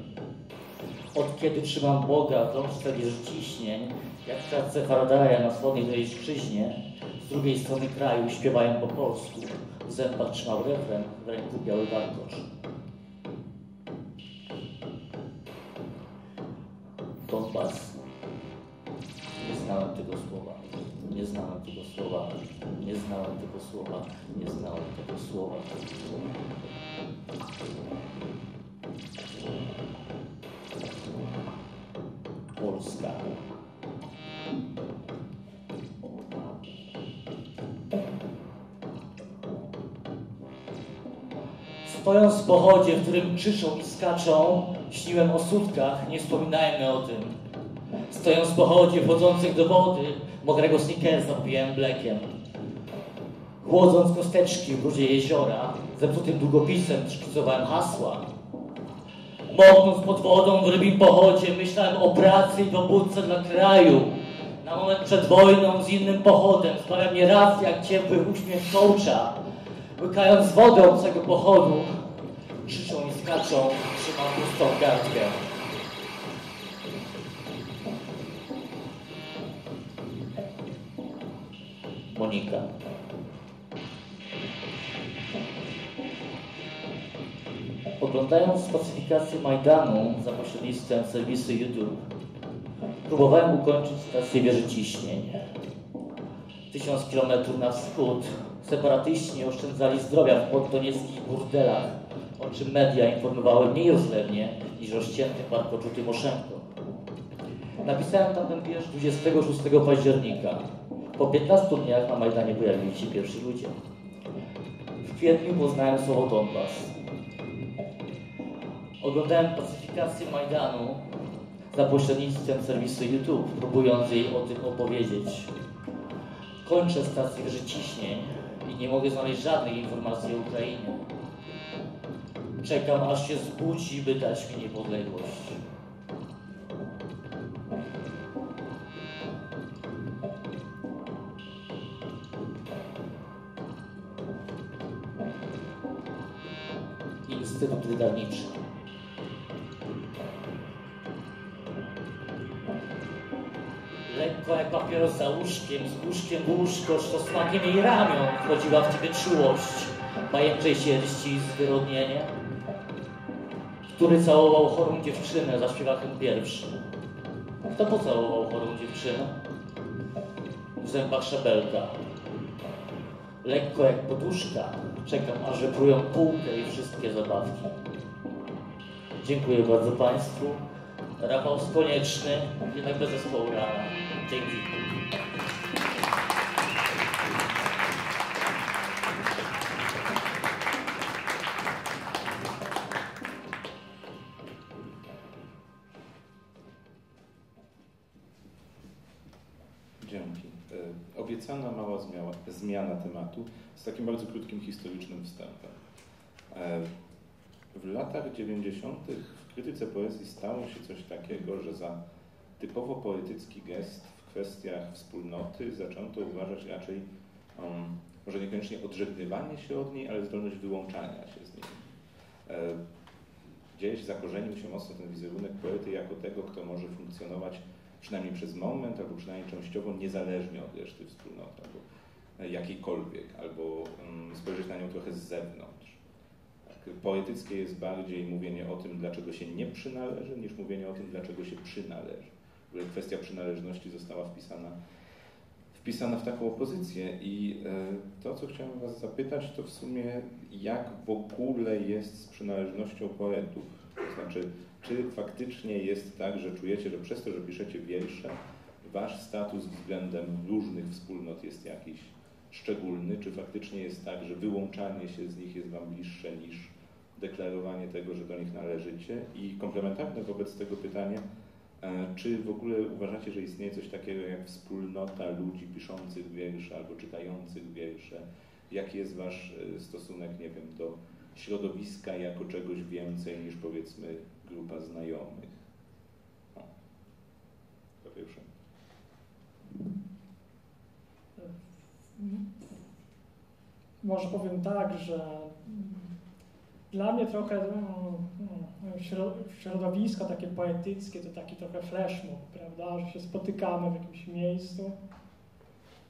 Od kiedy trzymam Boga w wieży ciśnień, jak w klatce Faradaya na wschodniej Lejszczyźnie, z drugiej strony kraju śpiewają po polsku. W zębach trzymał refren, w ręku biały warkocz. Donbas. Znałem tego słowa. Nie znałem tego słowa. Nie znałem tego słowa. Nie znałem tego słowa. Polska. Stojąc w pochodzie, w którym krzyczą i skaczą, śniłem o sutkach, nie wspominajmy o tym. Stojąc w pochodzie wchodzących do wody, mokrego snickersa popijałem blekiem. Chłodząc kosteczki w brudzie jeziora, zepsutym długopisem szkicowałem hasła. Moknąc pod wodą w rybim pochodzie, myślałem o pracy i dowódce dla kraju. Na moment przed wojną z innym pochodem sprawia mnie raz jak ciepły uśmiech coacha. Łykając wodę obcego pochodu, krzyczą i skaczą, trzymam pustą garstkę. Monika. Oglądając spacyfikację Majdanu za pośrednictwem serwisu YouTube, próbowałem ukończyć stację wieży ciśnień. Tysiąc kilometrów na wschód separatyści nie oszczędzali zdrowia w poddonieckich burdelach, o czym media informowały mniej rozlewnie niż o ściętym warkoczu Tymoszenko. Napisałem tam ten wiersz 26 października. Po 15 dniach na Majdanie pojawili się pierwsi ludzie. W kwietniu poznałem słowo Donbas. Oglądałem pacyfikację Majdanu za pośrednictwem serwisu YouTube, próbując jej o tym opowiedzieć. Kończę stację wieży ciśnień i nie mogę znaleźć żadnych informacji o Ukrainie. Czekam, aż się zbudzi, by dać mi niepodległość. Wydawniczy. Lekko jak papieros za łóżkiem, z łóżkiem w łóżko, to smakiem jej ramion wchodziła w ciebie czułość, pajęczej sierści zwyrodnienie. Który całował chorą dziewczynę za śpiewachem pierwszym? Kto pocałował chorą dziewczynę? W zębach szabelka. Lekko jak poduszka, czekam aż wyprują półkę i wszystkie zabawki. Dziękuję bardzo Państwu. Rafał Konieczny, jednak bez zespołu Rana. Dzięki. E, Obiecana mała zmiana, tematu z takim bardzo krótkim historycznym wstępem. E, W latach 90. w krytyce poezji stało się coś takiego, że za typowo poetycki gest w kwestiach wspólnoty zaczęto uważać raczej um, może niekoniecznie odżegnywanie się od niej, ale zdolność wyłączania się z niej. E, Gdzieś zakorzenił się mocno ten wizerunek poety jako tego, kto może funkcjonować przynajmniej przez moment, albo przynajmniej częściowo niezależnie od reszty wspólnoty, albo jakiejkolwiek, albo um, spojrzeć na nią trochę z zewnątrz. Poetyckie jest bardziej mówienie o tym, dlaczego się nie przynależy, niż mówienie o tym, dlaczego się przynależy. Kwestia przynależności została wpisana, wpisana w taką opozycję i e, to, co chciałem Was zapytać, to w sumie jak w ogóle jest z przynależnością poetów? To znaczy, czy faktycznie jest tak, że czujecie, że przez to, że piszecie wiersze, wasz status względem różnych wspólnot jest jakiś szczególny? Czy faktycznie jest tak, że wyłączanie się z nich jest wam bliższe niż deklarowanie tego, że do nich należycie? I komplementarne wobec tego pytanie, e, czy w ogóle uważacie, że istnieje coś takiego jak wspólnota ludzi piszących wiersze albo czytających wiersze? Jaki jest wasz e, stosunek, nie wiem, do środowiska jako czegoś więcej niż powiedzmy grupa znajomych. O. To pierwsze. Może powiem tak, że dla mnie trochę mm, mm, środowisko takie poetyckie to taki trochę flashmob, prawda, że się spotykamy w jakimś miejscu,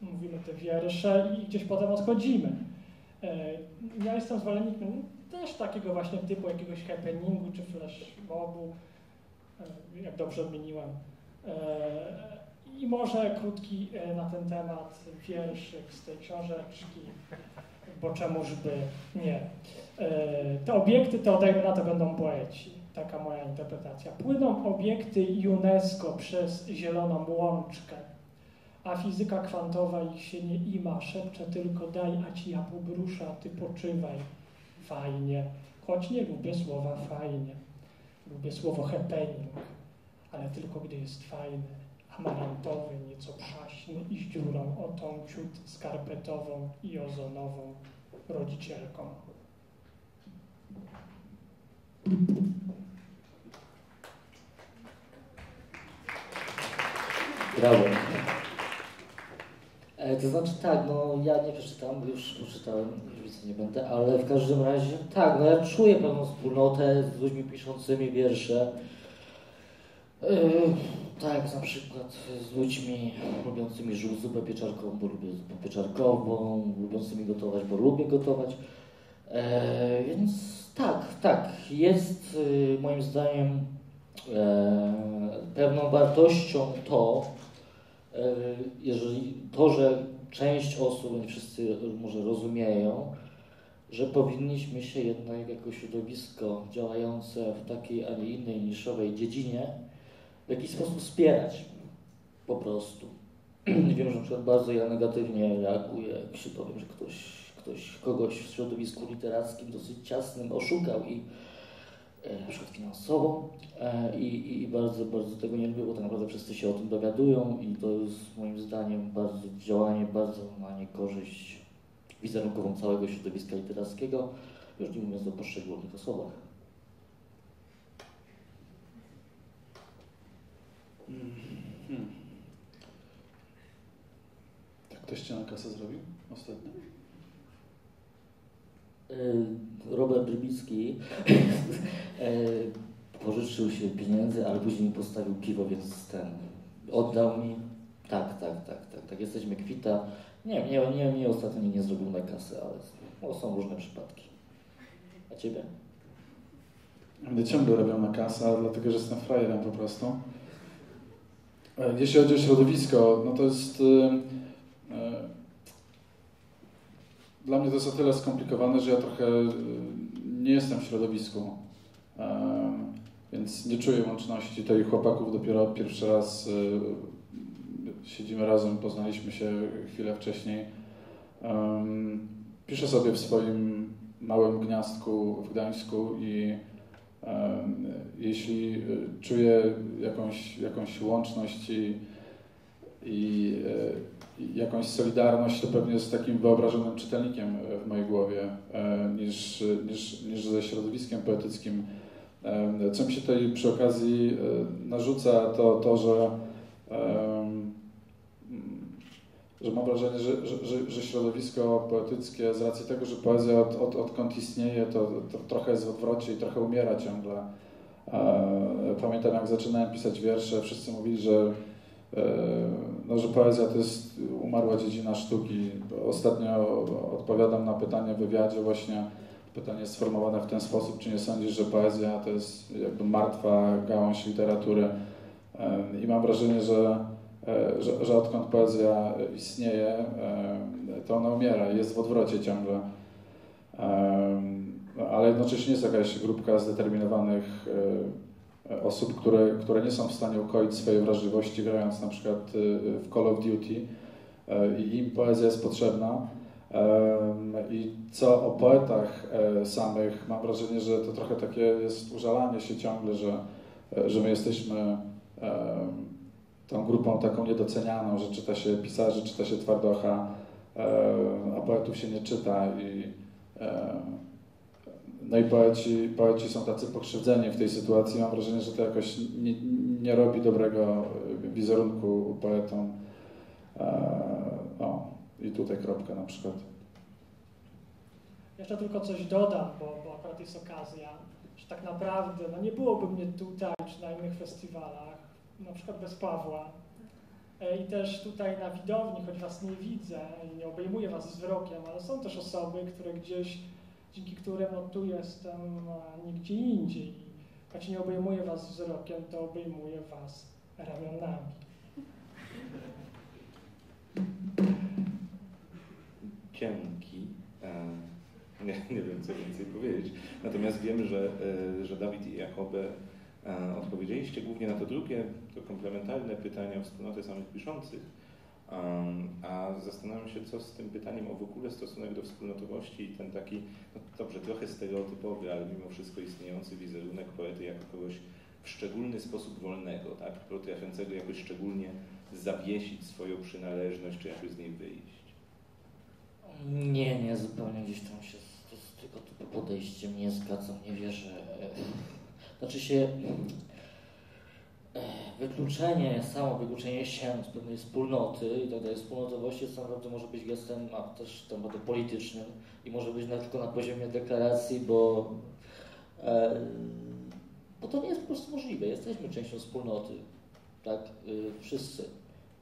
mówimy te wiersze i gdzieś potem odchodzimy. E, ja jestem zwolennikiem też takiego właśnie typu jakiegoś happeningu czy flashmobu, e, jak dobrze odmieniłem. E, I może krótki na ten temat wierszyk z tej książeczki, bo czemuż by nie. Te obiekty to dajmy na to będą poeci. Taka moja interpretacja. Płyną obiekty UNESCO przez zieloną łączkę a fizyka kwantowa ich się nie ima, szepcze tylko daj, a ci ja pobrusza, ty poczywaj. Fajnie, choć nie lubię słowa fajnie. Lubię słowo happening, ale tylko gdy jest fajny, amarantowy, nieco przaśny i z dziurą o tą ciut skarpetową i ozonową rodzicielką. Brawo. E, to znaczy tak, no ja nie przeczytam, już przeczytałem, już więcej nie będę, ale w każdym razie tak, no ja czuję pewną wspólnotę z ludźmi piszącymi wiersze. E, tak, na przykład z ludźmi lubiącymi żółt zupę pieczarkową, bo lubię zupę pieczarkową, lubiącymi gotować, bo lubię gotować. E, więc tak, tak, jest y, moim zdaniem e, pewną wartością to, e, jeżeli to, że część osób, nie wszyscy może rozumieją, że powinniśmy się jednak jako środowisko działające w takiej, a nie innej niszowej dziedzinie w jakiś sposób wspierać po prostu. Wiem, że na przykład bardzo ja negatywnie reaguję, jak się powiem, że ktoś ktoś kogoś w środowisku literackim dosyć ciasnym oszukał i e, na przykład finansowo e, i, i, bardzo, bardzo tego nie lubię, bo tak naprawdę wszyscy się o tym dowiadują i to jest moim zdaniem bardzo działanie bardzo na niekorzyść wizerunkową całego środowiska literackiego, już nie mówiąc o poszczególnych osobach. Hmm. Ktoś cię na kasę zrobił ostatnio? Y, Robert Rybicki y, pożyczył się pieniędzy, ale później mi postawił piwo, więc ten oddał mi. Tak, tak, tak, tak, tak. Jesteśmy kwita. Nie, nie, nie, nie ostatnio nie zrobił na kasę, ale no, są różne przypadki. A ciebie? Będę ciągle robił na kasę, dlatego że jestem frajerem po prostu. E, jeśli chodzi o środowisko, no to jest. Yy, dla mnie to jest o tyle skomplikowane, że ja trochę y, nie jestem w środowisku, więc nie czuję łączności tej chłopaków. Dopiero pierwszy raz y, siedzimy razem, poznaliśmy się chwilę wcześniej. Piszę sobie w swoim małym gniazdku w Gdańsku i jeśli y, czuję jakąś, jakąś łączność i, i jakąś solidarność, to pewnie z takim wyobrażonym czytelnikiem w mojej głowie e, niż, niż, niż ze środowiskiem poetyckim. E, co mi się tutaj przy okazji e, narzuca, to to, że, że mam wrażenie, że, że, że środowisko poetyckie z racji tego, że poezja od, od, odkąd istnieje, to, to trochę jest w odwrocie i trochę umiera ciągle. Pamiętam, jak zaczynałem pisać wiersze, wszyscy mówili, że no, że poezja to jest umarła dziedzina sztuki. Ostatnio odpowiadam na pytanie w wywiadzie właśnie, pytanie sformułowane w ten sposób, czy nie sądzisz, że poezja to jest jakby martwa gałąź literatury i mam wrażenie, że, e, że, że odkąd poezja istnieje, to ona umiera jest w odwrocie ciągle. Ale jednocześnie jest jakaś grupka zdeterminowanych e, osób, które, które nie są w stanie ukoić swojej wrażliwości, grając na przykład w Call of Duty E, i im poezja jest potrzebna. I co o poetach e, samych, mam wrażenie, że to trochę takie jest użalanie się ciągle, że, e, że my jesteśmy tą grupą taką niedocenianą, że czyta się pisarzy, czyta się twardocha, a poetów się nie czyta i no i poeci, poeci są tacy pokrzywdzeni w tej sytuacji. Mam wrażenie, że to jakoś nie, nie robi dobrego wizerunku poetom. O, i tutaj kropka na przykład. Jeszcze tylko coś dodam, bo, bo akurat jest okazja, że tak naprawdę no nie byłoby mnie tutaj czy na innych festiwalach, na przykład bez Pawła. E, I też tutaj na widowni, choć was nie widzę i nie obejmuję was wzrokiem, ale są też osoby, które gdzieś, dzięki którym no, tu jestem, a nigdzie indziej. Choć nie obejmuję was wzrokiem, to obejmuję was ramionami. Dzięki. E, nie, nie wiem, co więcej powiedzieć. Natomiast wiemy, że, e, że Dawid i Jakobe e, odpowiedzieliście głównie na to drugie, to komplementarne pytanie o wspólnotę samych piszących. A zastanawiam się, co z tym pytaniem o w ogóle stosunek do wspólnotowości i ten taki, no dobrze, trochę stereotypowy, ale mimo wszystko istniejący wizerunek poety jako kogoś w szczególny sposób wolnego, tak? potrafiącego jakoś szczególnie zawiesić swoją przynależność, czy jakoś z niej wyjść. Nie, nie, zupełnie gdzieś tam się z, z tego typu podejściem nie zgadzam, nie wierzę. Znaczy się, wykluczenie, samo wykluczenie się z pewnej wspólnoty i tak dalej, wspólnotowości jest naprawdę może być gestem a też tak naprawdę politycznym i może być na, tylko na poziomie deklaracji, bo, e, bo to nie jest po prostu możliwe. Jesteśmy częścią wspólnoty, tak, y, wszyscy.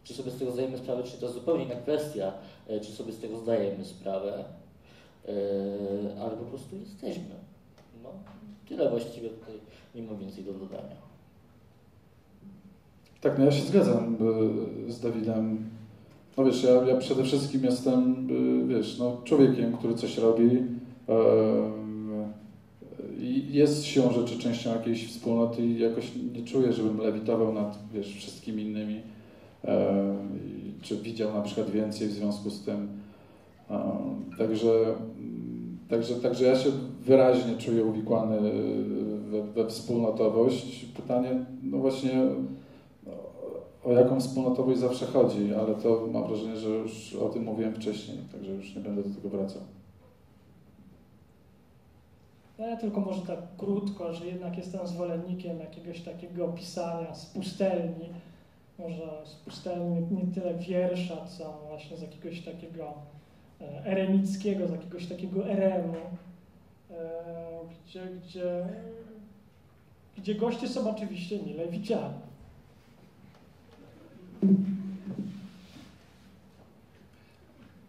Czy sobie z tego zdajemy sprawę, czy to zupełnie inna kwestia, e, czy sobie z tego zdajemy sprawę, e, ale po prostu jesteśmy. No, tyle właściwie tutaj nie więcej do dodania. Tak, no ja się zgadzam z Dawidem. No wiesz, ja, ja przede wszystkim jestem, wiesz, no, człowiekiem, który coś robi i jest siłą rzeczy częścią jakiejś wspólnoty i jakoś nie czuję, żebym lewitował nad, wiesz, wszystkimi innymi, czy widział na przykład więcej w związku z tym. Także, także, także ja się wyraźnie czuję uwikłany we, we wspólnotowość. Pytanie, no właśnie o jaką wspólnotowość zawsze chodzi, ale to mam wrażenie, że już o tym mówiłem wcześniej, także już nie będę do tego wracał. No ja tylko może tak krótko, że jednak jestem zwolennikiem jakiegoś takiego pisania z pustelni, może z pustelni nie tyle wiersza, co właśnie z jakiegoś takiego e, eremickiego, z jakiegoś takiego eremu, e, gdzie, gdzie, gdzie goście są oczywiście mile widziani.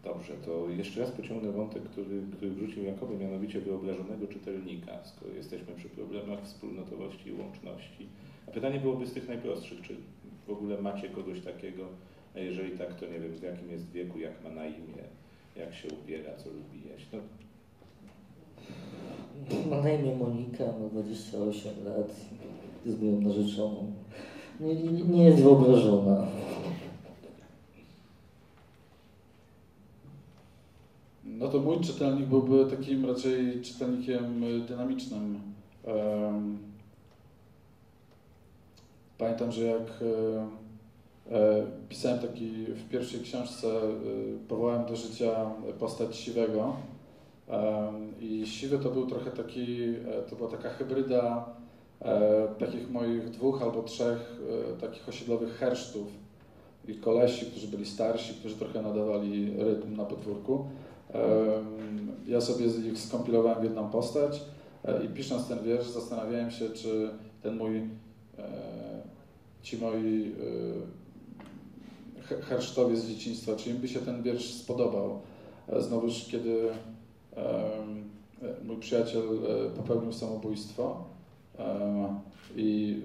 Dobrze, to jeszcze raz pociągnę wątek, który, który wrzucił Jakoby, mianowicie wyobrażonego czytelnika, skoro jesteśmy przy problemach wspólnotowości i łączności. A pytanie byłoby z tych najprostszych, czy w ogóle macie kogoś takiego, a jeżeli tak, to nie wiem, w jakim jest wieku, jak ma na imię, jak się ubiera, co lubi jeść. No. Ma na imię Monika, ma 28 lat, jest moją narzeczoną. Nie, nie, nie jest wyobrażona. No to mój czytelnik byłby takim raczej czytelnikiem dynamicznym. Pamiętam, że jak pisałem taki w pierwszej książce, e, powołałem do życia postać Siwego. I Siwy to był trochę taki, to była taka hybryda takich moich dwóch albo trzech takich osiedlowych hersztów i kolesi, którzy byli starsi, którzy trochę nadawali rytm na podwórku. Ja sobie ich skompilowałem w jedną postać i pisząc ten wiersz zastanawiałem się, czy ten mój ci moi hersztowie z dzieciństwa, czy im by się ten wiersz spodobał. E, znowuż, kiedy mój przyjaciel e, popełnił samobójstwo i,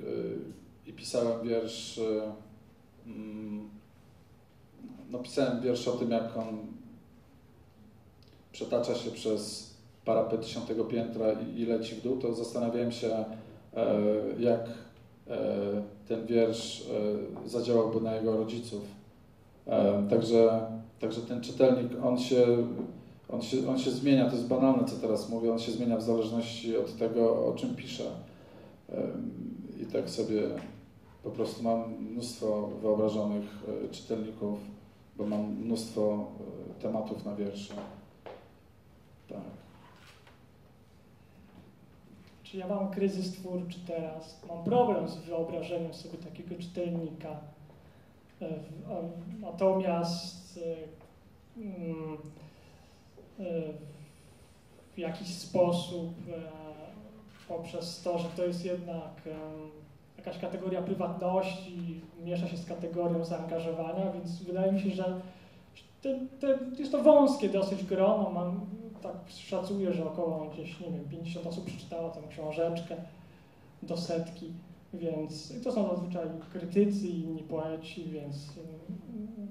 i pisałem wiersz, mm, no pisałem wiersz o tym, jak on przetacza się przez parapet dziesiątego piętra i, i leci w dół, to zastanawiałem się, e, jak E, ten wiersz e, zadziałałby na jego rodziców. E, także, także ten czytelnik, on się, on, się, on się zmienia, to jest banalne, co teraz mówię, on się zmienia w zależności od tego, o czym pisze. I tak sobie po prostu mam mnóstwo wyobrażonych czytelników, bo mam mnóstwo tematów na wiersze. Tak. Czy ja mam kryzys twórczy teraz? Mam problem z wyobrażeniem sobie takiego czytelnika. E, natomiast e, mm, e, w jakiś sposób poprzez to, że to jest jednak jakaś kategoria prywatności, miesza się z kategorią zaangażowania, więc wydaje mi się, że jest to wąskie dosyć grono. Mam tak szacuję, że około gdzieś, nie wiem, 50 osób przeczytało tę książeczkę do setki, więc to są zazwyczaj krytycy i inni poeci, więc mm,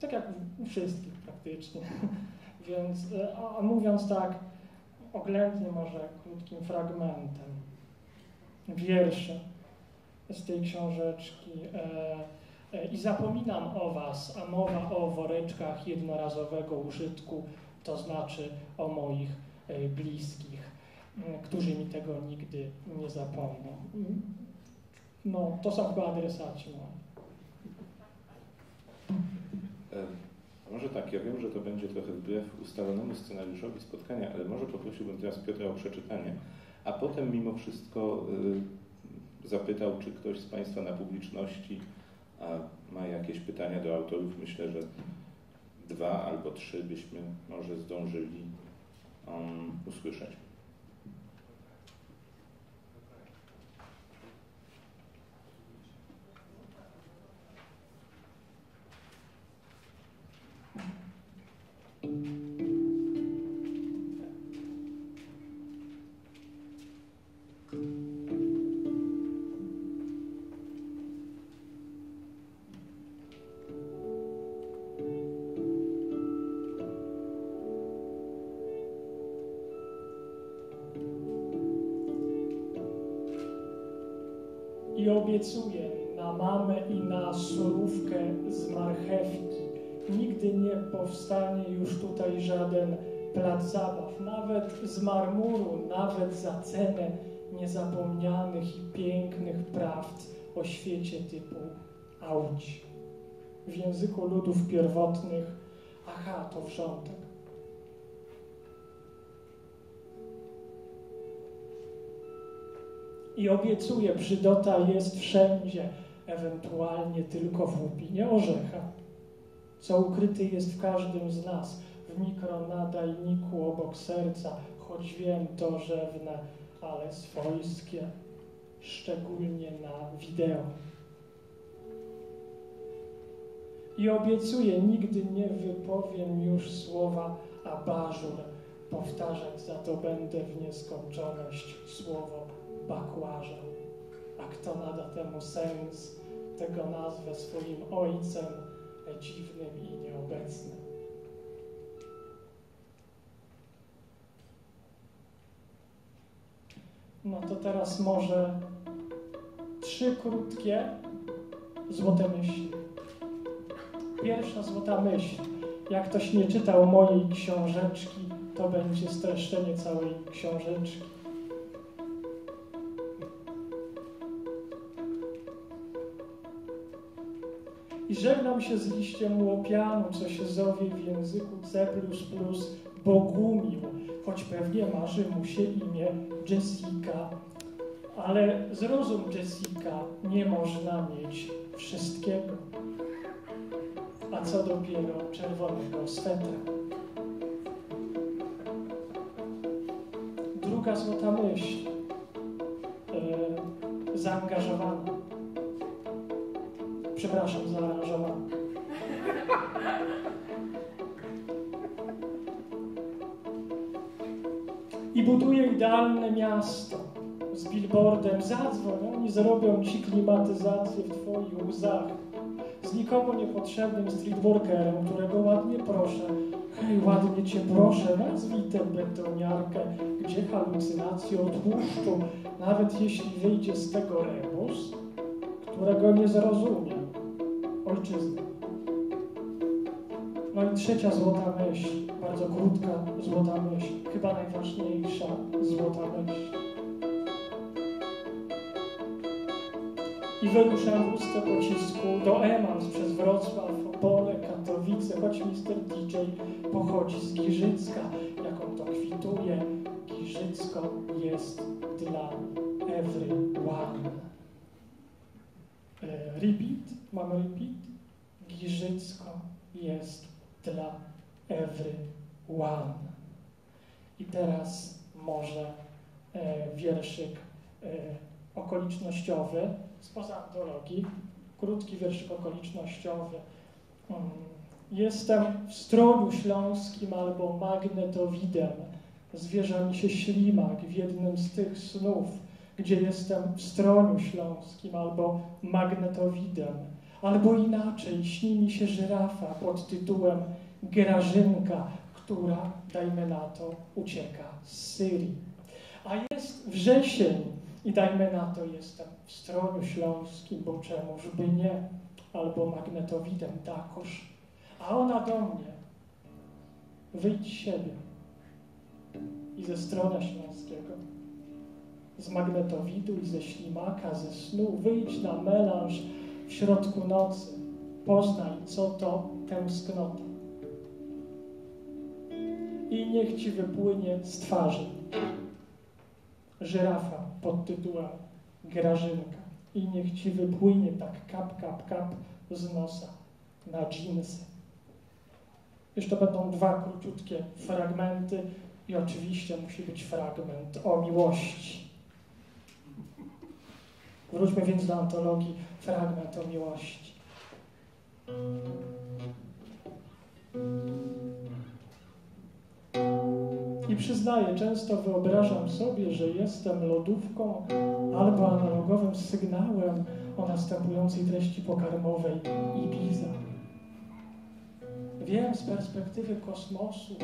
tak jak u wszystkich praktycznie. więc, a, a mówiąc tak oględnie może krótkim fragmentem, wiersze z tej książeczki e, e, i zapominam o Was, a mowa o woreczkach jednorazowego użytku to znaczy o moich e, bliskich, którzy mi tego nigdy nie zapomną. No, to są chyba adresaci moi. Może tak, ja wiem, że to będzie trochę wbrew ustalonemu scenariuszowi spotkania, ale może poprosiłbym teraz Piotra o przeczytanie, a potem mimo wszystko zapytał, czy ktoś z Państwa na publiczności ma jakieś pytania do autorów. Myślę, że dwa albo trzy byśmy może zdążyli um, usłyszeć. I obiecuję na mamę i na surówkę z marchewki. Nigdy nie powstanie już tutaj żaden plac zabaw, nawet z marmuru, nawet za cenę niezapomnianych i pięknych prawd o świecie typu Auć. W języku ludów pierwotnych, aha, to wrzątek. I obiecuję, brzydota jest wszędzie, ewentualnie tylko w łupinie orzecha, co ukryty jest w każdym z nas, w mikronadajniku obok serca, choć wiem to rzewne, ale swojskie, szczególnie na wideo. I obiecuję, nigdy nie wypowiem już słowa abażur, powtarzać za to będę w nieskończoność słowo bakłaża. A kto nada temu sens, tego nazwę swoim ojcem dziwnym i nieobecnym. No to teraz może trzy krótkie złote myśli. Pierwsza złota myśl. Jak ktoś nie czytał mojej książeczki, to będzie streszczenie całej książeczki. I żegnam się z liściem łopianu, co się zowie w języku C++ Bogumił, choć pewnie marzy mu się imię Jessica. Ale zrozum, Jessica, nie można mieć wszystkiego. A co dopiero czerwonego swetra. Druga złota myśl. E, zaangażowana przepraszam, zaaranżowany. I buduje idealne miasto z billboardem. Zadzwoń, oni zrobią ci klimatyzację w twoich łzach. Z nikomu niepotrzebnym streetworkerem, którego ładnie proszę, hej, ładnie cię proszę, nazwij tę betoniarkę, gdzie halucynacje od tłuszczu, nawet jeśli wyjdzie z tego rebus, którego nie zrozumie ojczyzny. No i trzecia złota myśl, bardzo krótka złota myśl, chyba najważniejsza złota myśl. I wyruszam w ustę pocisku do Emans przez Wrocław, Opole, Katowice, choć mister DJ pochodzi z Giżycka, jak on to kwituje, Giżycko jest dla everyone. E, repeat, mamy repeat. Giżycko jest dla everyone. I teraz może e, wierszyk e, okolicznościowy spoza antologii, krótki wierszyk okolicznościowy. Um, jestem w stroju śląskim albo magnetowidem. Zwierza mi się ślimak w jednym z tych snów gdzie jestem w stroniu śląskim albo magnetowidem, albo inaczej, śni mi się żyrafa pod tytułem Grażynka, która, dajmy na to, ucieka z Syrii. A jest wrzesień i dajmy na to, jestem w stroniu śląskim, bo czemuż by nie, albo magnetowidem takoż. A ona do mnie, wyjdź siebie i ze strony śląskiego z magnetowidu i ze ślimaka, ze snu, wyjdź na melanż w środku nocy, poznaj, co to tęsknota. I niech ci wypłynie z twarzy żyrafa pod tytułem Grażynka i niech ci wypłynie tak kap, kap, kap z nosa na dżinsy. Jeszcze będą dwa króciutkie fragmenty i oczywiście musi być fragment o miłości. Wróćmy więc do antologii fragment o miłości. I przyznaję, często wyobrażam sobie, że jestem lodówką albo analogowym sygnałem o następującej treści pokarmowej Ibiza. Wiem z perspektywy kosmosu,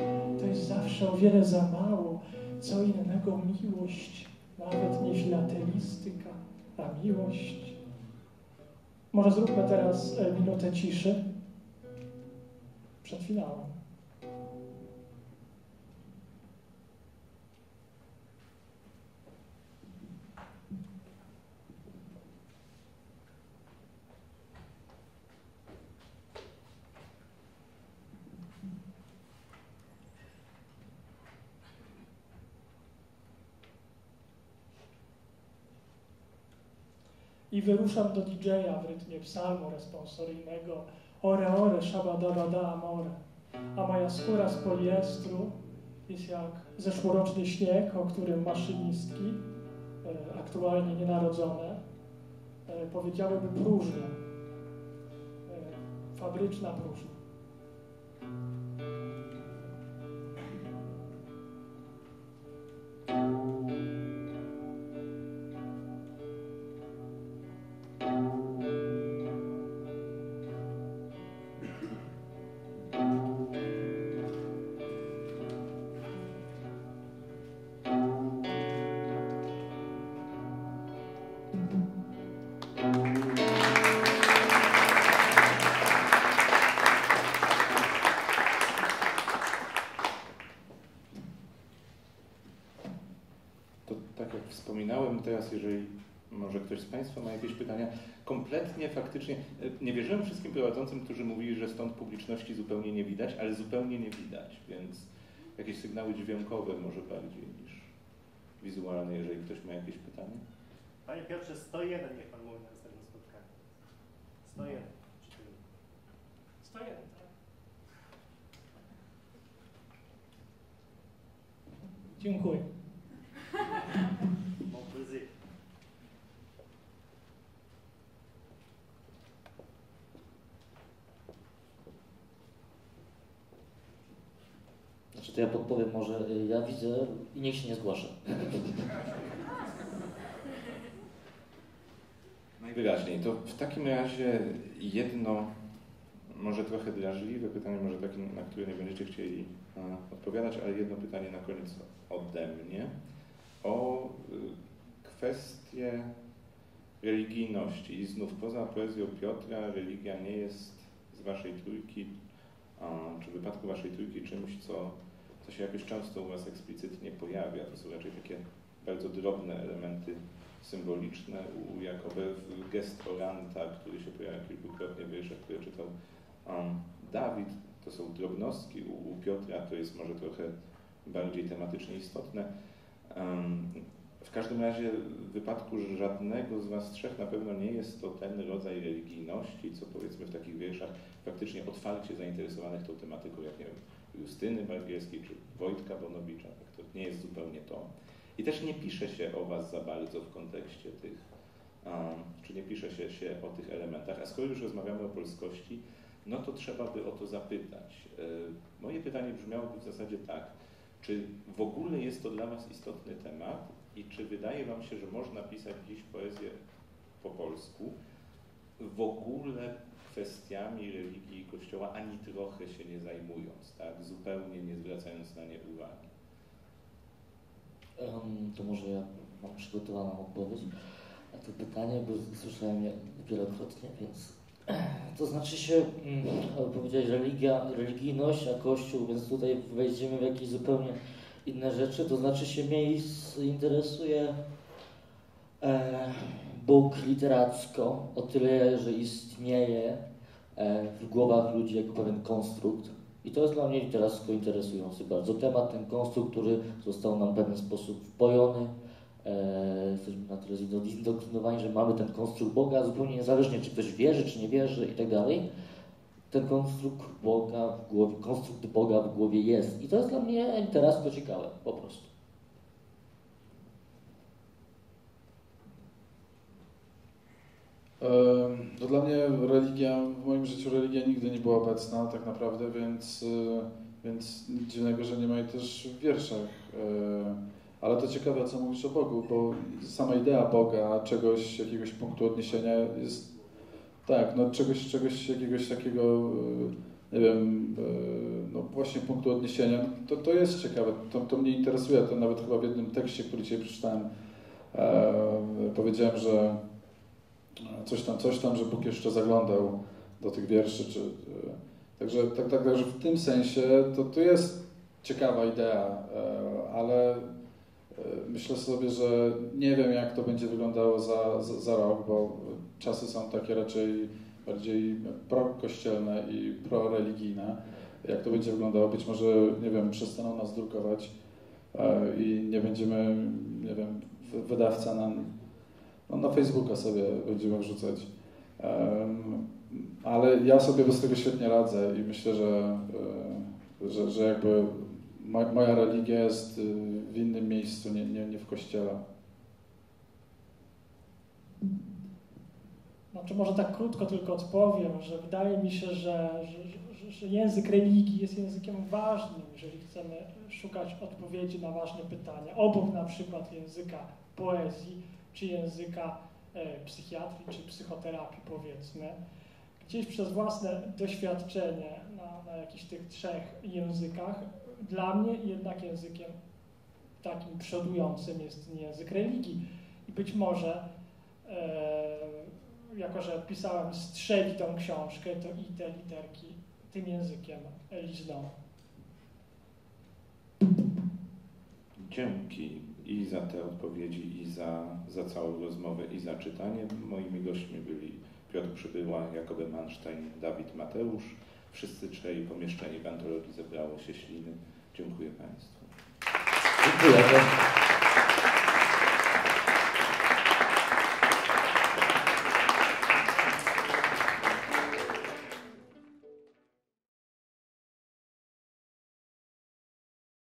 to jest zawsze o wiele za mało. Co innego miłość, nawet nie filatelistyka, a miłość. Może zróbmy teraz e, minutę ciszy przed finałem. I wyruszam do DJ-a w rytmie psalmu responsoryjnego Ore, ore, shabadabada, amore. A moja skóra z poliestru jest jak zeszłoroczny śnieg, o którym maszynistki, e, aktualnie nienarodzone, e, powiedziałyby próżnia. E, fabryczna próżnia. Państwa ma jakieś pytania, kompletnie, faktycznie, e, nie wierzyłem wszystkim prowadzącym, którzy mówili, że stąd publiczności zupełnie nie widać, ale zupełnie nie widać, więc jakieś sygnały dźwiękowe może bardziej niż wizualne, jeżeli ktoś ma jakieś pytanie. Panie Piotrze, 101 niech Pan mówi na następnym spotkaniu. 101. 101, tak. Dziękuję. Znaczy to ja podpowiem może, y, ja widzę i niech się nie zgłasza. Najwyraźniej. To w takim razie jedno, może trochę drażliwe pytanie, może takie, na które nie będziecie chcieli odpowiadać, ale jedno pytanie na koniec ode mnie o y, kwestię religijności. I znów poza poezją Piotra religia nie jest z waszej trójki, czy w wypadku waszej trójki czymś, co to się jakoś często u Was eksplicytnie pojawia. To są raczej takie bardzo drobne elementy symboliczne. U Jakoby gest Oranta, który się pojawia kilkukrotnie w wierszach, które czytał um, Dawid, to są drobnostki. U, u, Piotra to jest może trochę bardziej tematycznie istotne. Um, w każdym razie w wypadku żadnego z Was trzech na pewno nie jest to ten rodzaj religijności, co powiedzmy w takich wierszach faktycznie otwarcie zainteresowanych tą tematyką, jak nie wiem, Justyny Bargielskiej czy Wojtka Bonowicza. Tak to nie jest zupełnie to. I też nie pisze się o Was za bardzo w kontekście tych, czy nie pisze się, się o tych elementach. A skoro już rozmawiamy o polskości, no to trzeba by o to zapytać. E, moje pytanie brzmiałoby w zasadzie tak. Czy w ogóle jest to dla Was istotny temat i czy wydaje Wam się, że można pisać dziś poezję po polsku, w ogóle kwestiami religii i Kościoła ani trochę się nie zajmując, tak? zupełnie nie zwracając na nie uwagi. Um, to może ja mam przygotowaną odpowiedź na to pytanie, bo słyszałem je wielokrotnie, więc to znaczy się, mm, powiedziałeś religia, religijność, a Kościół, więc tutaj wejdziemy w jakieś zupełnie inne rzeczy, to znaczy się mnie interesuje e, Bóg literacko, o tyle, że istnieje e, w głowach ludzi jako pewien konstrukt. I to jest dla mnie literacko interesujący bardzo temat, ten konstrukt, który został nam w pewien sposób wpojony e, jesteśmy na tyle zindoktrynowani, że mamy ten konstrukt Boga, zupełnie niezależnie czy ktoś wierzy, czy nie wierzy i tak dalej. Ten konstrukt Boga w głowie, konstrukt Boga w głowie jest. I to jest dla mnie teraz to ciekawe, po prostu. No dla mnie religia, w moim życiu religia nigdy nie była obecna tak naprawdę, więc, e, więc nic dziwnego, że nie ma jej też w wierszach. E, ale to ciekawe, co mówisz o Bogu, bo sama idea Boga, czegoś, jakiegoś punktu odniesienia jest, tak, no czegoś, czegoś jakiegoś takiego, e, nie wiem, no właśnie punktu odniesienia, to, to jest ciekawe, to, to mnie interesuje, to nawet chyba w jednym tekście, który dzisiaj przeczytałem, powiedziałem, że coś tam, coś tam, że Bóg jeszcze zaglądał do tych wierszy, czy, także, tak, tak, także w tym sensie to, to jest ciekawa idea, e, ale e, myślę sobie, że nie wiem, jak to będzie wyglądało za, za, za rok, bo czasy są takie raczej bardziej prokościelne i proreligijne. Jak to będzie wyglądało? Być może, nie wiem, przestaną nas drukować e, i nie będziemy, nie wiem, wydawca nam no, na Facebooka sobie będziemy wrzucać. Ale ja sobie bez tego świetnie radzę i myślę, że, e, że, że jakby moja religia jest y, w innym miejscu, nie, nie, nie w kościele. Znaczy może tak krótko tylko odpowiem, że wydaje mi się, że, że, że, język religii jest językiem ważnym, jeżeli chcemy szukać odpowiedzi na ważne pytania. Obok na przykład języka poezji, czy języka e, psychiatrii, czy psychoterapii powiedzmy, gdzieś przez własne doświadczenie na, na jakichś tych trzech językach, dla mnie jednak językiem takim przodującym jest język religii. I być może, e, jako że pisałem strzeli książkę, to i te literki tym językiem lizną. Dzięki i za te odpowiedzi, i za, za całą rozmowę, i za czytanie. Moimi gośćmi byli Piotr Przybyła, Jakoby Manstein, Dawid Mateusz. Wszyscy trzej pomieszczeni w antologii zebrało się śliny. Dziękuję Państwu. Dziękuję.